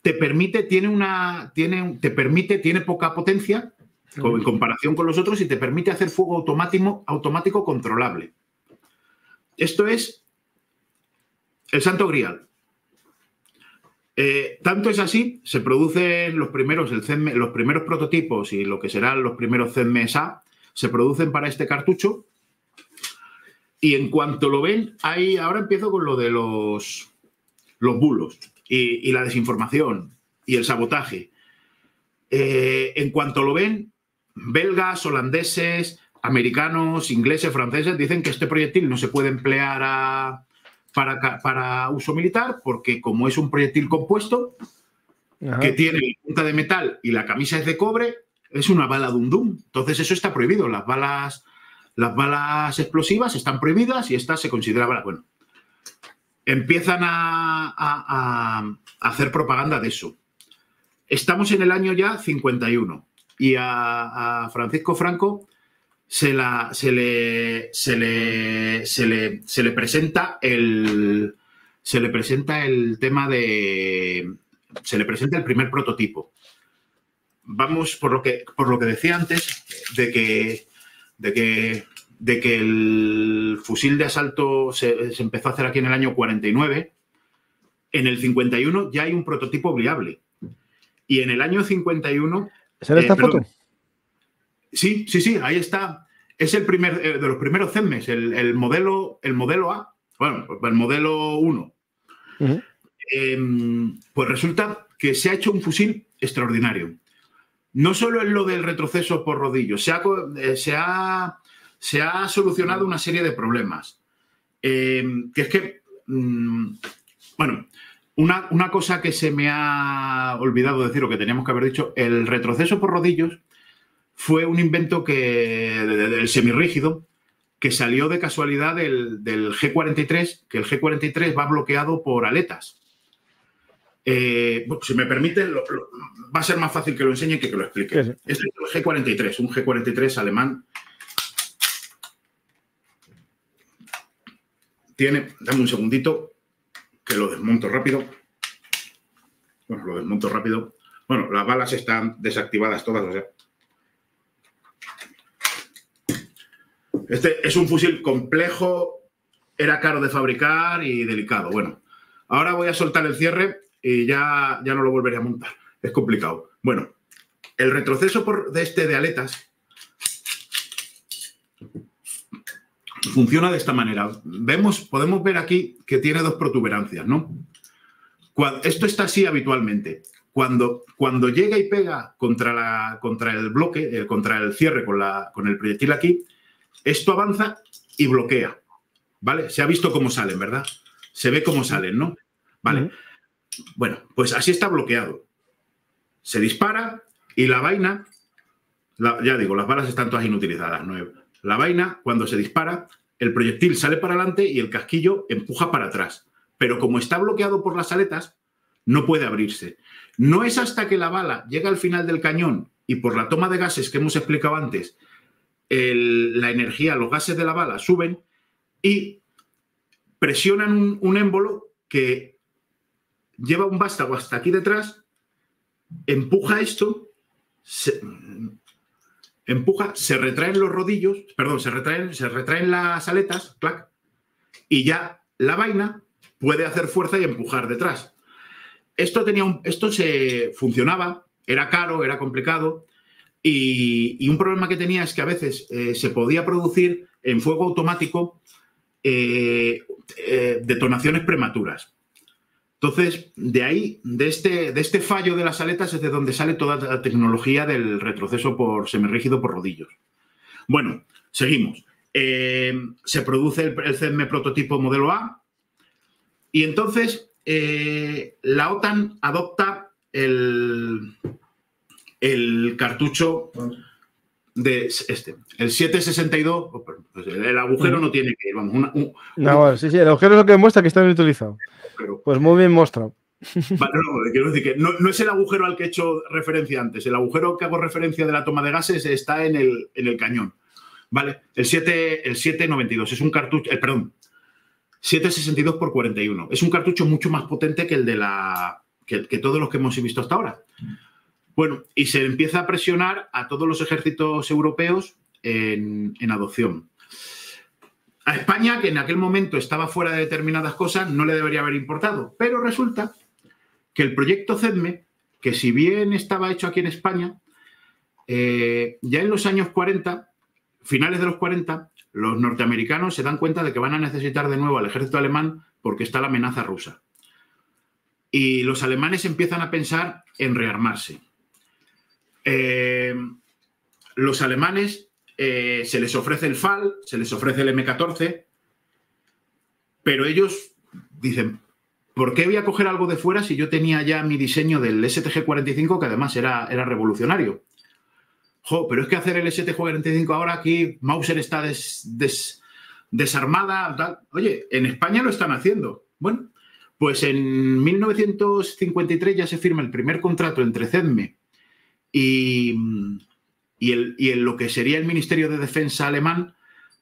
te permite, tiene una, tiene, te permite, tiene poca potencia en comparación con los otros y te permite hacer fuego automático, automático controlable. Esto es el santo grial. Eh, tanto es así, se producen los primeros, el los primeros prototipos y lo que serán los primeros CMSA, se producen para este cartucho. Y en cuanto lo ven, ahí ahora empiezo con lo de los, los bulos y, la desinformación y el sabotaje. Eh, en cuanto lo ven, belgas, holandeses, americanos, ingleses, franceses dicen que este proyectil no se puede emplear para, para, uso militar porque como es un proyectil compuesto que tiene punta de metal y la camisa es de cobre, es una bala dum dum. Entonces eso está prohibido. Las balas, las balas explosivas están prohibidas y esta se considera bala. Bueno, empiezan a, hacer propaganda de eso. Estamos en el año ya 51 y a, Francisco Franco se, la, se, le, se, le, se, le, se, le, presenta el, se le presenta el tema de... Se le presenta el primer prototipo. Vamos por lo que, por lo que decía antes, de que, de que de que el fusil de asalto se, empezó a hacer aquí en el año 49, en el 51 ya hay un prototipo viable. Y en el año 51... ¿Es esta eh, foto? Sí, sí, sí, ahí está. Es el primer, eh, de los primeros CEMES, el, modelo, el modelo A, bueno, el modelo 1. Em, pues resulta que se ha hecho un fusil extraordinario. No solo es lo del retroceso por rodillo, se ha, eh, se ha se ha solucionado una serie de problemas. Eh, que es que, mm, bueno, una, cosa que se me ha olvidado decir o que teníamos que haber dicho, el retroceso por rodillos fue un invento que, del semirrígido que salió de casualidad del, G43, que el G43 va bloqueado por aletas. Eh, si me permiten, va a ser más fácil que lo enseñe que que lo explique. Este es el G43, un G43 alemán tiene, dame un segundito, que lo desmonto rápido. Bueno, lo desmonto rápido. Bueno, las balas están desactivadas todas, o sea. Este es un fusil complejo, era caro de fabricar y delicado. Bueno, ahora voy a soltar el cierre y ya, ya no lo volveré a montar. Es complicado. Bueno, el retroceso de este de aletas funciona de esta manera. Vemos, podemos ver aquí que tiene dos protuberancias, ¿no? esto está así habitualmente. Cuando, cuando llega y pega contra, la, contra el bloque, eh, contra el cierre con, la, con el proyectil aquí, esto avanza y bloquea. ¿Vale? Se ha visto cómo salen, ¿verdad? Se ve cómo salen, ¿no? Vale. Bueno, pues así está bloqueado. Se dispara y la vaina, ya digo, las balas están todas inutilizadas. ¿no? La vaina, cuando se dispara, el proyectil sale para adelante y el casquillo empuja para atrás. Pero como está bloqueado por las aletas, no puede abrirse. No es hasta que la bala llega al final del cañón y por la toma de gases que hemos explicado antes, la energía, los gases de la bala suben y presionan un, émbolo que lleva un vástago hasta aquí detrás, empuja esto, se, empuja, se retraen los rodillos, perdón, se retraen, se retraen las aletas, clac, y ya la vaina puede hacer fuerza y empujar detrás. Esto, tenía un, esto se funcionaba, era caro, era complicado, y, un problema que tenía es que a veces eh, se podía producir en fuego automático eh, eh, detonaciones prematuras. Entonces, de ahí, de este, de este fallo de las aletas, es de donde sale toda la tecnología del retroceso por semirrígido por rodillos. Bueno, seguimos. se produce el, el prototipo modelo A y entonces la OTAN adopta el, el cartucho de este, el 762, pues el agujero no tiene que ir, vamos, no, sí, sí, el agujero es lo que muestra que está bien utilizado. pues muy bien mostrado. no, quiero decir que no, es el agujero al que he hecho referencia antes. El agujero que hago referencia de la toma de gases está en el, en el cañón. ¿Vale? El, 7, el 792 es un cartucho, eh, perdón, 762 por 41. Es un cartucho mucho más potente que el de la. que, que todos los que hemos visto hasta ahora. Bueno, y se empieza a presionar a todos los ejércitos europeos en, adopción. A España, que en aquel momento estaba fuera de determinadas cosas, no le debería haber importado. Pero resulta que el proyecto CEDME, que si bien estaba hecho aquí en España, eh, ya en los años 40, finales de los 40, los norteamericanos se dan cuenta de que van a necesitar de nuevo al ejército alemán porque está la amenaza rusa. Y los alemanes empiezan a pensar en rearmarse. Eh, los alemanes eh, se les ofrece el FAL, se les ofrece el M14, pero ellos dicen, ¿por qué voy a coger algo de fuera si yo tenía ya mi diseño del STG-45 que además era, era revolucionario? Jo, pero es que hacer el STG-45 ahora aquí, Mauser está desarmada. Oye, en España lo están haciendo. Bueno, pues en 1953 ya se firma el primer contrato entre CEDME y, y, lo que sería el Ministerio de Defensa alemán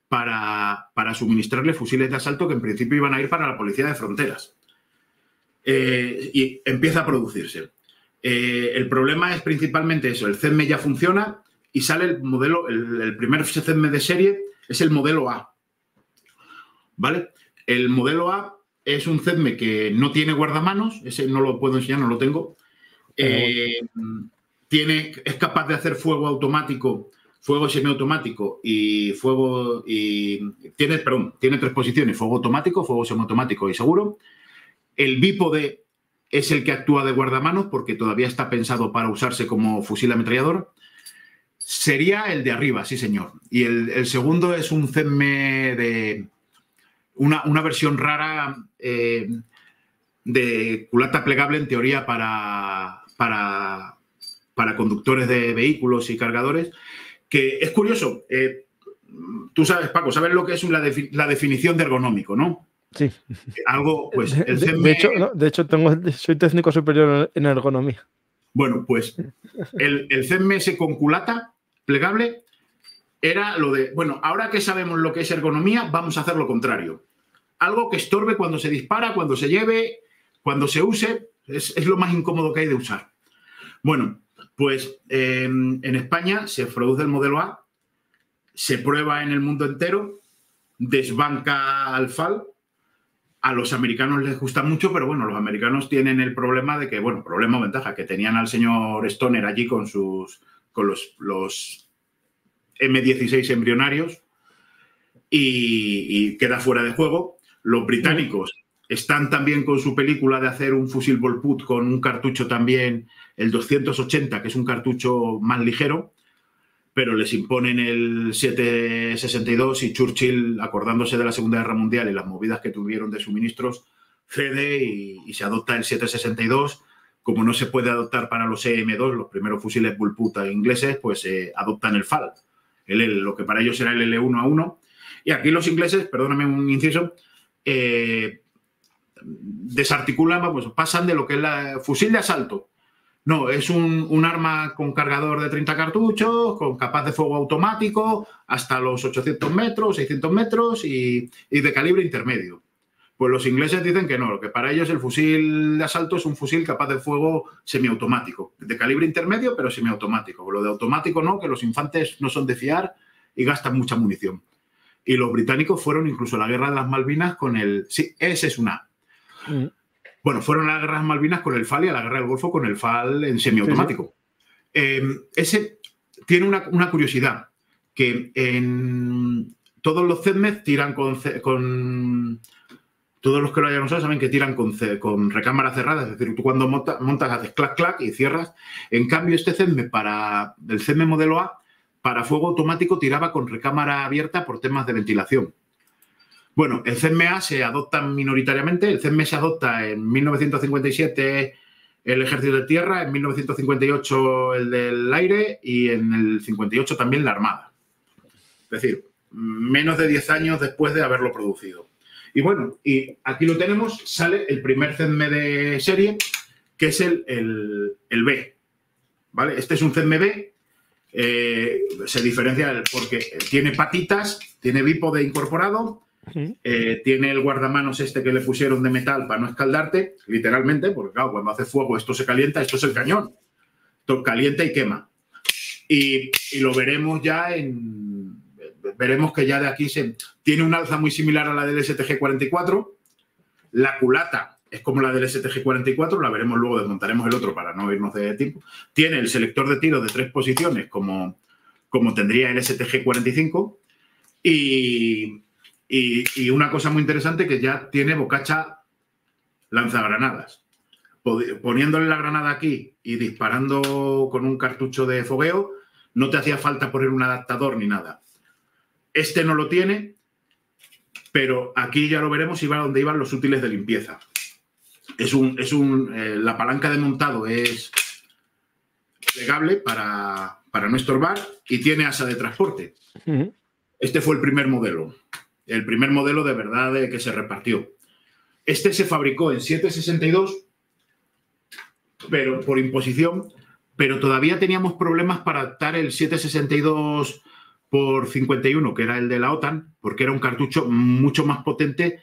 para, suministrarle fusiles de asalto que en principio iban a ir para la Policía de Fronteras. Eh, y empieza a producirse. Eh, el problema es principalmente eso, el CEDME ya funciona y sale el modelo, el, primer CEDME de serie es el modelo A. ¿Vale? El modelo A es un CEDME que no tiene guardamanos, ese no lo puedo enseñar, no lo tengo. Eh, tiene, es capaz de hacer fuego automático, fuego semiautomático y fuego y tiene, perdón, tiene tres posiciones, fuego automático, fuego semiautomático y seguro. El bípode es el que actúa de guardamanos porque todavía está pensado para usarse como fusil ametrallador. Sería el de arriba, sí señor. Y el, segundo es un CEDME de una, versión rara eh, de culata plegable en teoría para, para para conductores de vehículos y cargadores, que es curioso. Eh, tú sabes, Paco, sabes lo que es la, definición de ergonómico, ¿no? Sí. Algo, pues, el de, hecho, de hecho tengo, soy técnico superior en ergonomía. Bueno, pues el, el CMS con culata plegable era lo de, bueno, ahora que sabemos lo que es ergonomía, vamos a hacer lo contrario. Algo que estorbe cuando se dispara, cuando se lleve, cuando se use, es, es lo más incómodo que hay de usar. Bueno, pues em, en España se produce el modelo A, se prueba en el mundo entero, desbanca al FAL a los americanos les gusta mucho, pero bueno, los americanos tienen el problema de que, bueno, problema o ventaja, que tenían al señor Stoner allí con sus, con los, los M16 embrionarios y, queda fuera de juego. Los británicos están también con su película de hacer un fusil Volput con un cartucho también, el 280, que es un cartucho más ligero, pero les imponen el 762 y Churchill, acordándose de la Segunda Guerra Mundial y las movidas que tuvieron de suministros, cede y, se adopta el 762. Como no se puede adoptar para los EM2, los primeros fusiles Bullputa ingleses, pues se adoptan el FAL, el, lo que para ellos era el L1A1. Y aquí los ingleses, perdóname un inciso, eh, desarticulan, pues pasan de lo que es el fusil de asalto, no, es un, arma con cargador de 30 cartuchos, con capaz de fuego automático, hasta los 800 metros, 600 metros y, de calibre intermedio. Pues los ingleses dicen que no, que para ellos el fusil de asalto es un fusil capaz de fuego semiautomático, de calibre intermedio, pero semiautomático. Lo de automático no, que los infantes no son de fiar y gastan mucha munición. Y los británicos fueron incluso a la guerra de las Malvinas con el. Sí, ese es una. Mm. Bueno, fueron a las guerras Malvinas con el FAL y a la guerra del Golfo con el FAL en semiautomático. Em, ese tiene una, curiosidad, que en todos los CEDMED tiran con, Todos los que lo hayan usado saben que tiran con, con recámara cerrada, es decir, tú cuando montas haces clac, clac y cierras. En cambio, este CEDME para el CEDME modelo A, para fuego automático tiraba con recámara abierta por temas de ventilación. Bueno, el CMA se adopta minoritariamente. El CMA se adopta en 1957 el ejército de tierra, en 1958 el del aire y en el 58 también la armada. Es decir, menos de 10 años después de haberlo producido. Y bueno, y aquí lo tenemos, sale el primer CME de serie, que es el, el, B. ¿Vale? Este es un CMB, eh, se diferencia porque tiene patitas, tiene bípode incorporado, eh, tiene el guardamanos este que le pusieron de metal para no escaldarte, literalmente, porque claro, cuando hace fuego esto se calienta, esto es el cañón. Esto calienta y quema. Y, lo veremos ya en... Veremos que ya de aquí se... Tiene un alza muy similar a la del STG-44. La culata es como la del STG-44, la veremos luego, desmontaremos el otro para no irnos de tiempo. Tiene el selector de tiro de tres posiciones como, como tendría el STG-45 y, y, una cosa muy interesante que ya tiene bocacha lanzagranadas. Poniéndole la granada aquí y disparando con un cartucho de fogueo, no te hacía falta poner un adaptador ni nada. Este no lo tiene, pero aquí ya lo veremos y va donde iban los útiles de limpieza. Es un, es un, eh, la palanca de montado es plegable para, para, no estorbar y tiene asa de transporte. Este fue el primer modelo el primer modelo de verdad que se repartió. Este se fabricó en 762, pero por imposición, pero todavía teníamos problemas para adaptar el 762 por 51, que era el de la OTAN, porque era un cartucho mucho más potente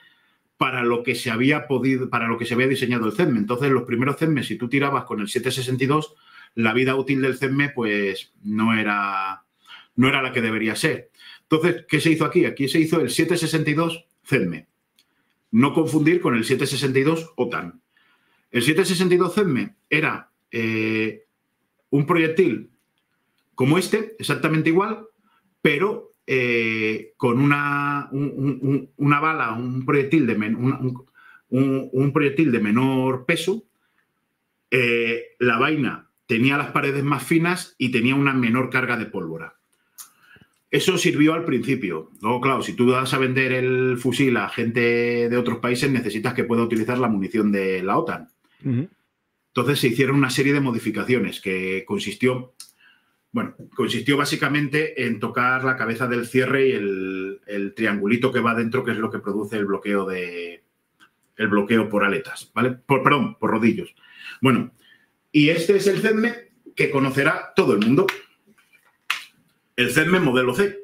para lo que se había podido, para lo que se había diseñado el CEDME. Entonces, los primeros CEDME, si tú tirabas con el 762, la vida útil del CEDME, pues no era, no era la que debería ser. Entonces, ¿qué se hizo aquí? Aquí se hizo el 762 CEDME. No confundir con el 762 OTAN. El 762 CEDME era eh, un proyectil como este, exactamente igual, pero eh, con una, bala, un proyectil de, un, proyectil de menor peso. Eh, la vaina tenía las paredes más finas y tenía una menor carga de pólvora. Eso sirvió al principio. Luego, claro, si tú vas a vender el fusil a gente de otros países, necesitas que pueda utilizar la munición de la OTAN. Entonces se hicieron una serie de modificaciones que consistió, bueno, consistió básicamente en tocar la cabeza del cierre y el, triangulito que va dentro, que es lo que produce el bloqueo de el bloqueo por aletas, ¿vale? Por, perdón, por rodillos. Bueno, y este es el CEDME que conocerá todo el mundo el CEDME modelo C.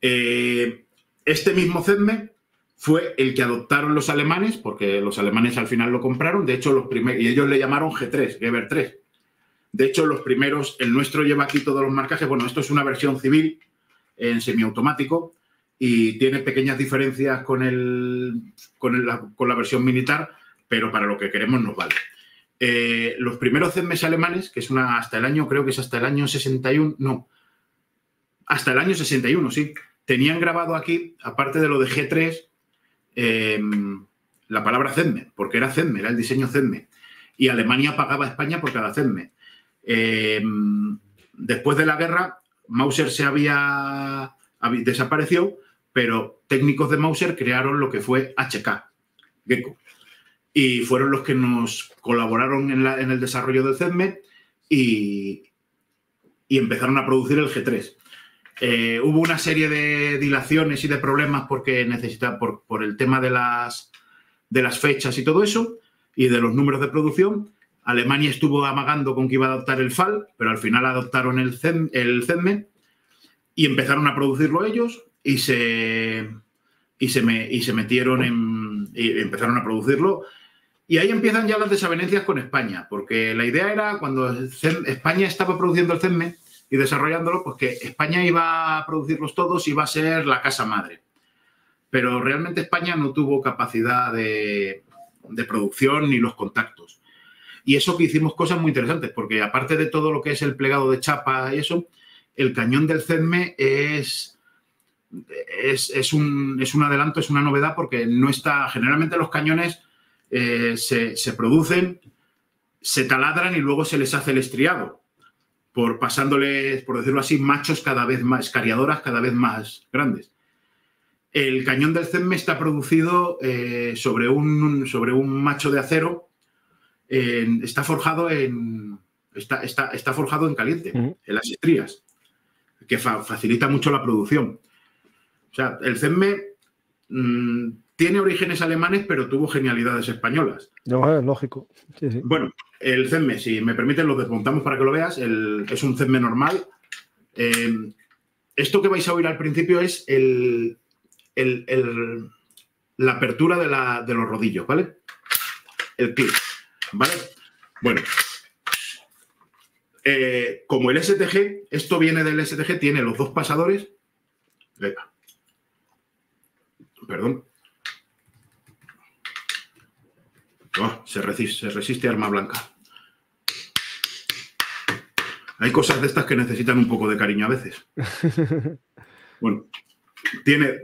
Eh, este mismo CEDME fue el que adoptaron los alemanes, porque los alemanes al final lo compraron, de hecho, los primeros, y ellos le llamaron G3, Geber 3. De hecho, los primeros, el nuestro lleva aquí todos los marcajes, bueno, esto es una versión civil en semiautomático, y tiene pequeñas diferencias con, el, con, la versión militar, pero para lo que queremos nos vale. Eh, los primeros CEMES alemanes, que es una hasta el año, creo que es hasta el año 61, no, hasta el año 61, sí, tenían grabado aquí, aparte de lo de G3, em, la palabra CEDME, porque era CEDME, era el diseño CEDME. Y Alemania pagaba a España por cada CEDME. Em, después de la guerra, Mauser se había, desapareció, pero técnicos de Mauser crearon lo que fue HK, Gecko. Y fueron los que nos colaboraron en, el desarrollo del CEDME y, empezaron a producir el G3. Eh, hubo una serie de dilaciones y de problemas porque necesita, por, por el tema de las, de las fechas y todo eso, y de los números de producción, Alemania estuvo amagando con que iba a adoptar el FAL, pero al final adoptaron el, CEDME y empezaron a producirlo ellos y se, y se, me, y se metieron en. y empezaron a producirlo. Y ahí empiezan ya las desavenencias con España, porque la idea era cuando España estaba produciendo el CEDME y desarrollándolo, pues que España iba a producirlos todos iba a ser la casa madre. Pero realmente España no tuvo capacidad de, producción ni los contactos. Y eso que hicimos cosas muy interesantes, porque aparte de todo lo que es el plegado de chapa y eso, el cañón del CEDME es, es, un, adelanto, es una novedad, porque no está. Generalmente los cañones eh, se, producen, se taladran y luego se les hace el estriado, por pasándoles, por decirlo así, machos cada vez más, cariadoras cada vez más grandes. El cañón del CEDME está producido eh, sobre, un, sobre un macho de acero está forjado en. Está, está, forjado en caliente, en las estrías, que facilita mucho la producción. O sea, el CEMME mm, tiene orígenes alemanes, pero tuvo genialidades españolas. No, es lógico. Bueno, el CEMME, si me permiten, lo desmontamos para que lo veas. es un CEMME normal. Eh, esto que vais a oír al principio es el, la apertura de, de, los rodillos, ¿vale? El clic. ¿Vale? Bueno, eh, como el STG, esto viene del STG, tiene los dos pasadores. Perdón. Oh, se, resiste, se resiste arma blanca. Hay cosas de estas que necesitan un poco de cariño a veces. Bueno, tiene.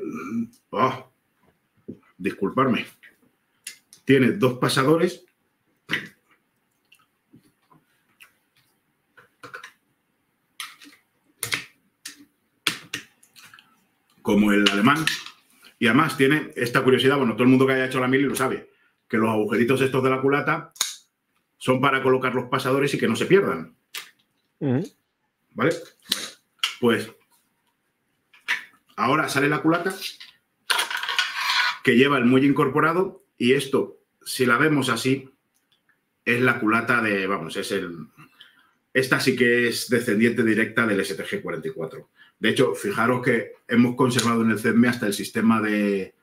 Oh, disculparme. Tiene dos pasadores como el alemán. Y además tiene esta curiosidad, bueno, todo el mundo que haya hecho la mili lo sabe, que los agujeritos estos de la culata son para colocar los pasadores y que no se pierdan. ¿Vale? Pues ahora sale la culata que lleva el muelle incorporado y esto, si la vemos así, es la culata de, vamos, es el... Esta sí que es descendiente directa del STG-44. De hecho, fijaros que hemos conservado en el CEDME hasta el sistema de,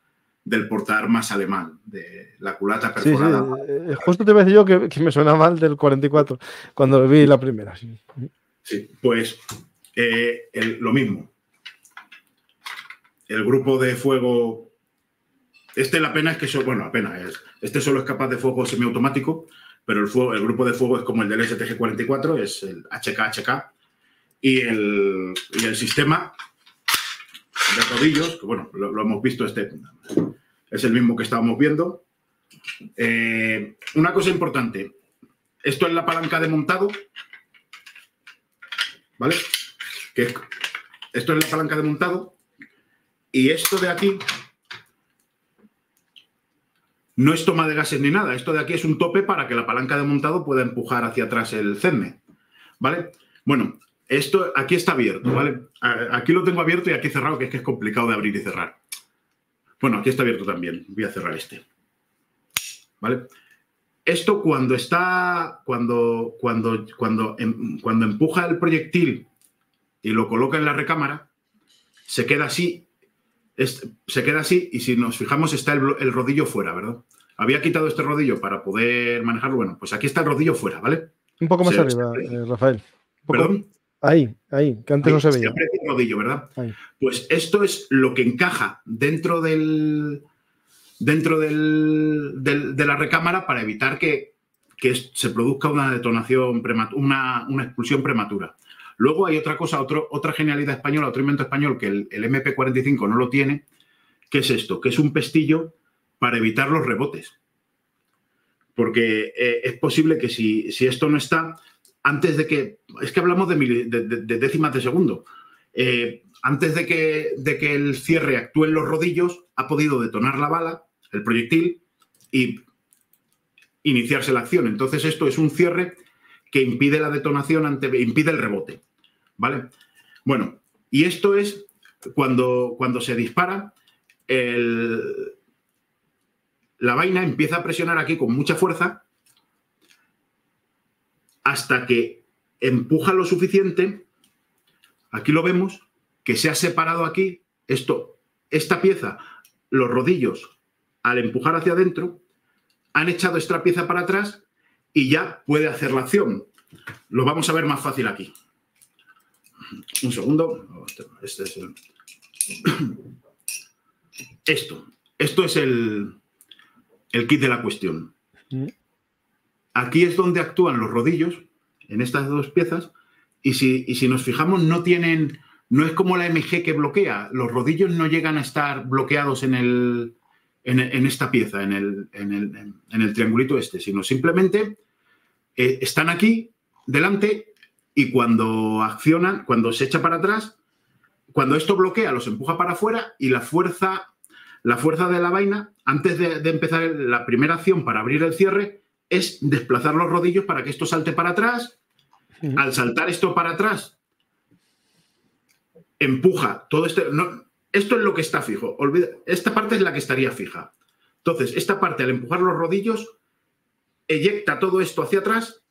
del portaarmas alemán, de la culata perforada. Sí, eh, justo te voy a decir yo que, me suena mal del 44, cuando vi la primera. Sí, sí pues eh, lo mismo. El grupo de fuego. Este la pena es que, bueno, la pena es. Este solo es capaz de fuego semiautomático, pero el, fuego, el grupo de fuego es como el del STG-44, es el HK-HK y el, el sistema de rodillos, que bueno, lo, hemos visto, este es el mismo que estábamos viendo. Eh, una cosa importante, esto es la palanca de montado, ¿vale? Que esto es la palanca de montado y esto de aquí no es toma de gases ni nada, esto de aquí es un tope para que la palanca de montado pueda empujar hacia atrás el CEDME, ¿vale? Bueno, esto aquí está abierto, ¿vale? Aquí lo tengo abierto y aquí cerrado, que es que es complicado de abrir y cerrar. Bueno, aquí está abierto también. Voy a cerrar este. ¿Vale? Esto cuando está, cuando, cuando, cuando, em, cuando empuja el proyectil y lo coloca en la recámara, se queda así, se queda así y si nos fijamos está el, el, rodillo fuera, ¿verdad? Había quitado este rodillo para poder manejarlo. Bueno, pues aquí está el rodillo fuera, ¿vale? Un poco más arriba, eh, Rafael. ¿Perdón? Ahí, ahí, que antes no se veía. Se aprecia el rodillo, ¿verdad? Pues esto es lo que encaja dentro del dentro del, de la recámara para evitar que, se produzca una detonación una, una expulsión prematura. Luego hay otra cosa, otra genialidad española, otro invento español que el, MP45 no lo tiene, que es esto, que es un pestillo para evitar los rebotes. Porque eh, es posible que si, esto no está, antes de que, es que hablamos de, décimas de segundo, eh, antes de que, de que el cierre actúe en los rodillos, ha podido detonar la bala, el proyectil, y iniciarse la acción. Entonces esto es un cierre que impide la detonación, ante, impide el rebote. ¿vale? Bueno, y esto es cuando, cuando se dispara, la vaina empieza a presionar aquí con mucha fuerza hasta que empuja lo suficiente, aquí lo vemos, que se ha separado aquí, esto, esta pieza, los rodillos, al empujar hacia adentro, han echado esta pieza para atrás y ya puede hacer la acción. Lo vamos a ver más fácil aquí. Un segundo. Este. Esto. Esto es el, el kit de la cuestión. Aquí es donde actúan los rodillos, en estas dos piezas, y si, si, nos fijamos, no tienen, no es como la MG que bloquea, los rodillos no llegan a estar bloqueados en, el, en, esta pieza, en el, en el, triangulito este, sino simplemente eh, están aquí delante y cuando accionan, cuando se echa para atrás, cuando esto bloquea, los empuja para afuera y la fuerza, la fuerza de la vaina, antes de, empezar la primera acción para abrir el cierre, es desplazar los rodillos para que esto salte para atrás. Al saltar esto para atrás, empuja todo este. No, esto es lo que está fijo. Olvida, esta parte es la que estaría fija. Entonces, esta parte, al empujar los rodillos, eyecta todo esto hacia atrás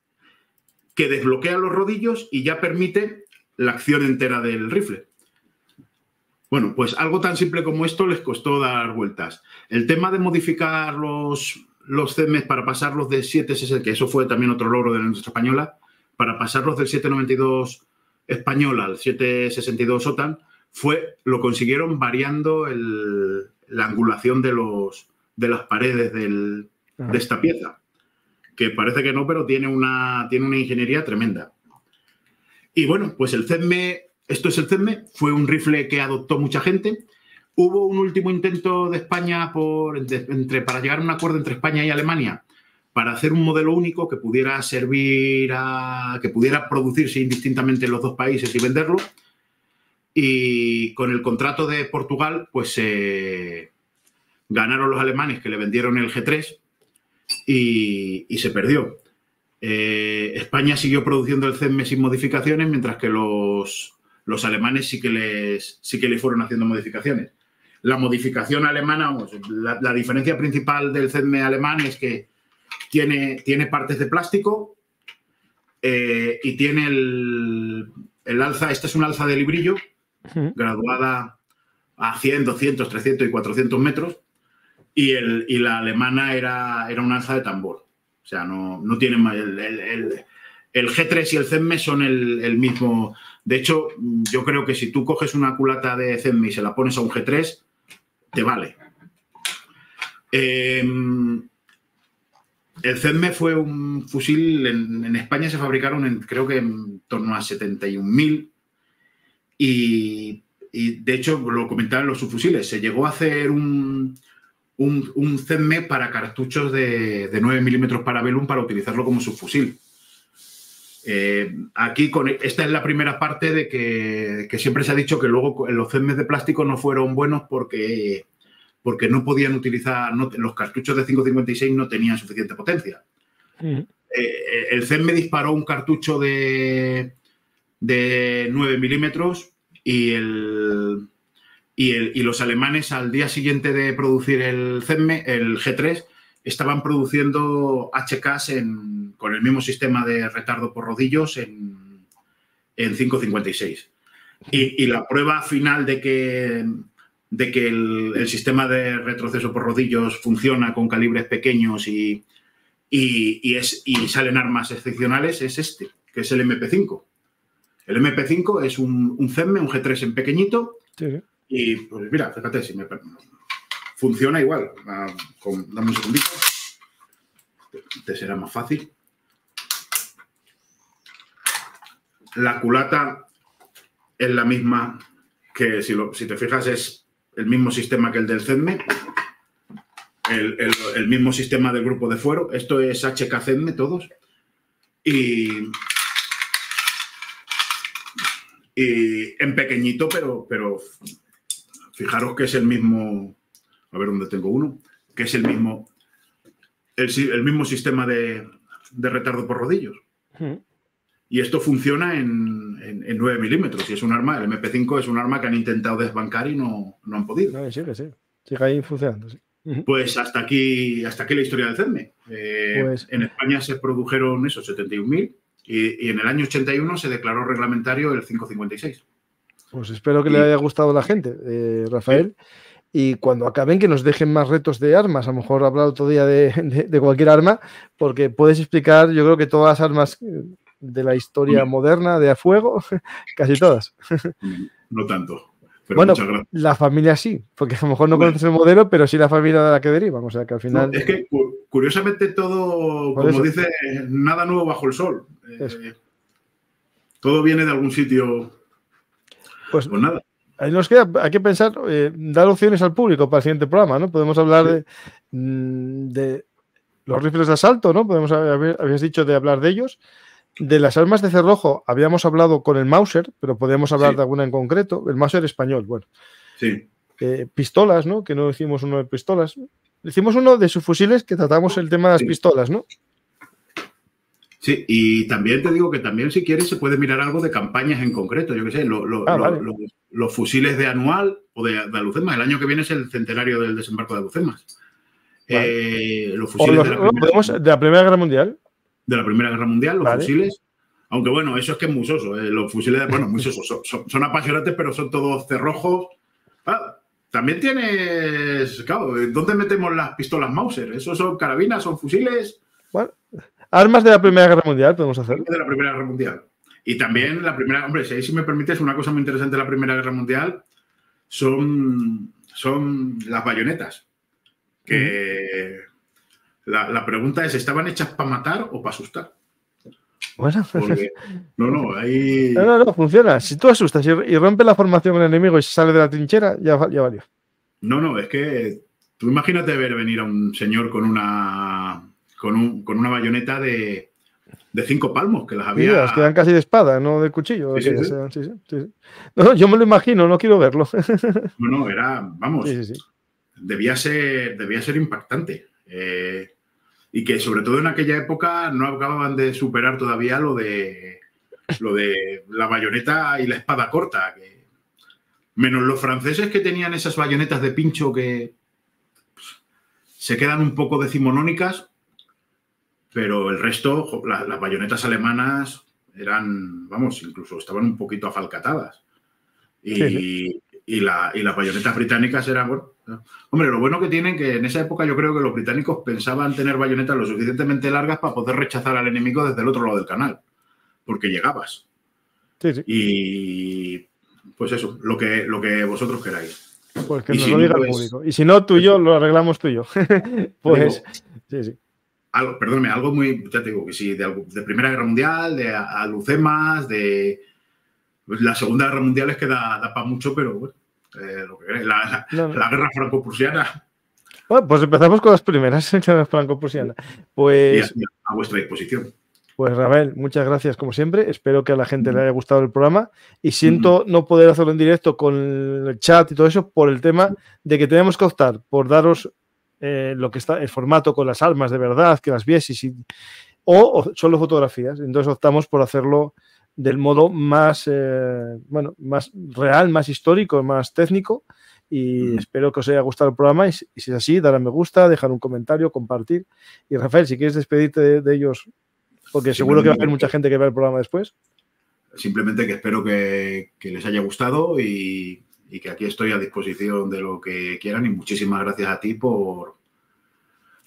que desbloquea los rodillos y ya permite la acción entera del rifle. Bueno, pues algo tan simple como esto les costó dar vueltas. El tema de modificar los, los CMs para pasarlos de 760, que eso fue también otro logro de la industria española, para pasarlos del 792 español al 762 OTAN, fue, lo consiguieron variando la angulación de, los, de las paredes de esta pieza que parece que no, pero tiene una, tiene una ingeniería tremenda. Y bueno, pues el CEDME, esto es el CEDME, fue un rifle que adoptó mucha gente. Hubo un último intento de España para llegar a un acuerdo entre España y Alemania para hacer un modelo único que pudiera servir a, que pudiera producirse indistintamente en los dos países y venderlo. Y con el contrato de Portugal, pues eh, ganaron los alemanes que le vendieron el G3 y, se perdió. Eh, España siguió produciendo el CEME sin modificaciones, mientras que los, alemanes sí que, les, sí que le fueron haciendo modificaciones. La modificación alemana, la, diferencia principal del CEME alemán es que tiene, tiene partes de plástico eh, y tiene el, alza, esta es un alza de librillo, graduada a 100, 200, 300 y 400 metros, y, el, y la alemana era, era un alza de tambor. O sea, no, no tienen más. El, el, el, G3 y el CEMME son el, mismo. De hecho, yo creo que si tú coges una culata de CEMME y se la pones a un G3, te vale. Em, el CEMME fue un fusil, en, España se fabricaron creo que en torno a 71.000 y, y de hecho lo comentaban los subfusiles, se llegó a hacer un, un, CEMME para cartuchos de, 9 milímetros para Velum para utilizarlo como subfusil. Eh, aquí, con, esta es la primera parte de que, siempre se ha dicho que luego los CEMMEs de plástico no fueron buenos porque, porque no podían utilizar, los cartuchos de 5.56 no tenían suficiente potencia. Eh, el CEMME disparó un cartucho de, de 9 milímetros y el, y, los alemanes al día siguiente de producir el CEMME, el G3, estaban produciendo HKs con el mismo sistema de retardo por rodillos en, en 5.56. Y, la prueba final de que, de que el, sistema de retroceso por rodillos funciona con calibres pequeños y, y, es, y salen armas excepcionales es este, que es el MP5. El MP5 es un, un un G3 en pequeñito. Y pues mira, fíjate, si me funciona igual. Dame un segundito. Te será más fácil. La culata es la misma que, si, si te fijas, es el mismo sistema que el del CEDME. El, mismo sistema del grupo de fuero. Esto es HK CEDME todos. Y, y en pequeñito, pero, pero fijaros que es el mismo, a ver dónde tengo uno, que es el mismo, el, mismo sistema de, retardo por rodillos. Y esto funciona en, en, 9 milímetros. Y es un arma, el MP5 es un arma que han intentado desbancar y no, no han podido. sí, que sí. Sigue ahí funcionando, Pues hasta aquí, hasta aquí la historia del CERME. Eh, pues en España se produjeron esos 71.000 y, y en el año 81 se declaró reglamentario el 556. Pues espero que le haya gustado a la gente, eh, Rafael. Y cuando acaben, que nos dejen más retos de armas. A lo mejor hablar otro día de, de, cualquier arma, porque puedes explicar, yo creo que todas las armas eh, de la historia moderna de a fuego, casi todas. No tanto. bueno, la familia sí, porque a lo mejor no conoces el modelo, pero sí la familia de la que derivan. O sea que al final. es que curiosamente todo, como dice, nada nuevo bajo el sol. Eh, todo viene de algún sitio pues, pues, nada. Ahí nos queda, hay que pensar, eh, dar opciones al público para el siguiente programa, ¿no? Podemos hablar mm, de, los rifles de asalto, ¿no? Podemos habías dicho de hablar de ellos. De las armas de cerrojo habíamos hablado con el Mauser, pero podemos hablar de alguna en concreto. El Mauser español, bueno. Sí. Eh, pistolas, ¿no? Que no hicimos uno de pistolas. Hicimos uno de sus fusiles que tratamos el tema de las pistolas, ¿no? Sí, y también te digo que también si quieres se puede mirar algo de campañas en concreto, yo qué sé, ah, los fusiles de anual o de, de, Alucemas. El año que viene es el centenario del desembarco de Alucemas. Eh, los fusiles de, la primera, Guerra Mundial. De la Primera Guerra Mundial, los fusiles. Aunque bueno, eso es que es musoso. Eh, los fusiles, bueno, muy son, son, apasionantes, pero son todos cerrojos. Ah, también tienes, claro, ¿dónde metemos las pistolas Mauser? ¿Esos son carabinas, son fusiles? Bueno, Armas de la Primera Guerra Mundial podemos hacer. De la Primera Guerra Mundial. Y también la primera, hombre, si, si me permites, una cosa muy interesante de la Primera Guerra Mundial son, son las bayonetas. Que la, pregunta es, ¿estaban hechas para matar o para asustar? Bueno, no, no, ahí. No, no, no, funciona. Si tú asustas y, y rompe la formación del enemigo y se sale de la trinchera, ya, ya valió. No, no, es que tú imagínate ver venir a un señor con una con, una bayoneta de, cinco palmos, que las había. Las quedan casi de espada, no de cuchillo. no, yo me lo imagino, no quiero verlo. Bueno, era, vamos, Debía, ser, debía ser impactante. Eh, y que sobre todo en aquella época no acababan de superar todavía lo de lo de la bayoneta y la espada corta. menos los franceses que tenían esas bayonetas de pincho que pues, se quedan un poco decimonónicas, pero el resto, las bayonetas alemanas eran, vamos, incluso estaban un poquito afalcatadas. Y, y, las bayonetas británicas eran, bueno, hombre, lo bueno que tienen que en esa época yo creo que los británicos pensaban tener bayonetas lo suficientemente largas para poder rechazar al enemigo desde el otro lado del canal, porque llegabas. Sí, sí. Y pues eso, lo que, lo que vosotros queráis. Pues que nos lo diga el pues público. Y si no, tú y yo lo arreglamos tú y yo. pues, sí, sí algo, perdóname, algo muy, ya te digo que sí, de, Primera Guerra Mundial, de alucemas, de pues, la Segunda Guerra Mundial es que da, para mucho, pero bueno, eh, lo que la, la, guerra franco-prusiana. Bueno, pues empezamos con las primeras, la franco-prusiana. Pues, a, vuestra disposición. Pues Rafael, muchas gracias como siempre. Espero que a la gente le haya gustado el programa y siento no poder hacerlo en directo con el chat y todo eso por el tema de que tenemos que optar por daros eh, lo que está, el formato con las almas de verdad, que las vieses, y, o, solo fotografías. Entonces optamos por hacerlo del modo más, eh, bueno, más real, más histórico, más técnico. Y espero que os haya gustado el programa. Y, si es así, dar a me gusta, dejar un comentario, compartir. Y Rafael, si quieres despedirte de, ellos, porque seguro que va a haber mucha gente que vea el programa después. Simplemente que espero que, que les haya gustado y, y que aquí estoy a disposición de lo que quieran y muchísimas gracias a ti por,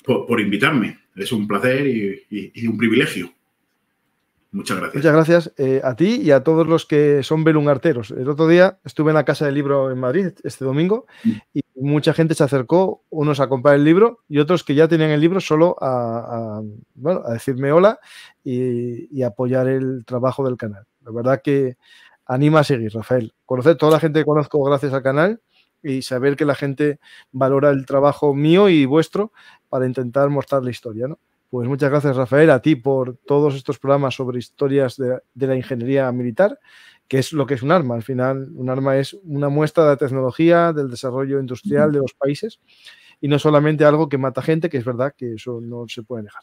por, invitarme. Es un placer y, un privilegio. Muchas gracias. Muchas gracias eh, a ti y a todos los que son belungarteros. El otro día estuve en la Casa del Libro en Madrid, este domingo, y mucha gente se acercó, unos a comprar el libro y otros que ya tenían el libro solo a, decirme hola y, apoyar el trabajo del canal. La verdad que anima a seguir, Rafael. Conocer toda la gente que conozco gracias al canal y saber que la gente valora el trabajo mío y vuestro para intentar mostrar la historia, ¿no? Pues muchas gracias, Rafael, a ti por todos estos programas sobre historias de, la ingeniería militar, que es lo que es un arma. Al final, un arma es una muestra de la tecnología, del desarrollo industrial de los países y no solamente algo que mata gente, que es verdad que eso no se puede dejar.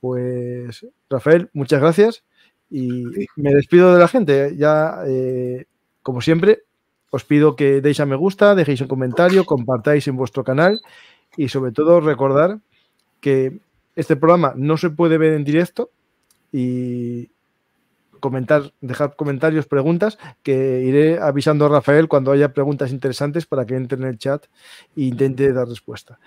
Pues, Rafael, muchas gracias y me despido de la gente. Ya, eh, como siempre, os pido que deis a me gusta, dejéis un comentario, compartáis en vuestro canal y sobre todo recordar que este programa no se puede ver en directo y comentar, dejar comentarios, preguntas, que iré avisando a Rafael cuando haya preguntas interesantes para que entre en el chat e intente dar respuesta.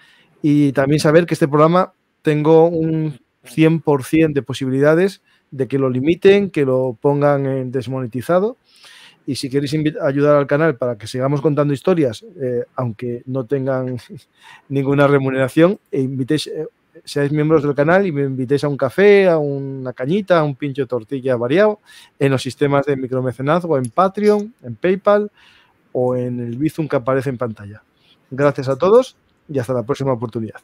Y también saber que este programa tengo un 100% de posibilidades de que lo limiten, que lo pongan en desmonetizado. Y si queréis ayudar al canal para que sigamos contando historias, eh, aunque no tengan ninguna remuneración, e eh, seáis miembros del canal y me invitéis a un café, a una cañita, a un pincho de tortilla variado en los sistemas de micromecenazgo, en Patreon, en PayPal o en el Bizum que aparece en pantalla. Gracias a todos y hasta la próxima oportunidad.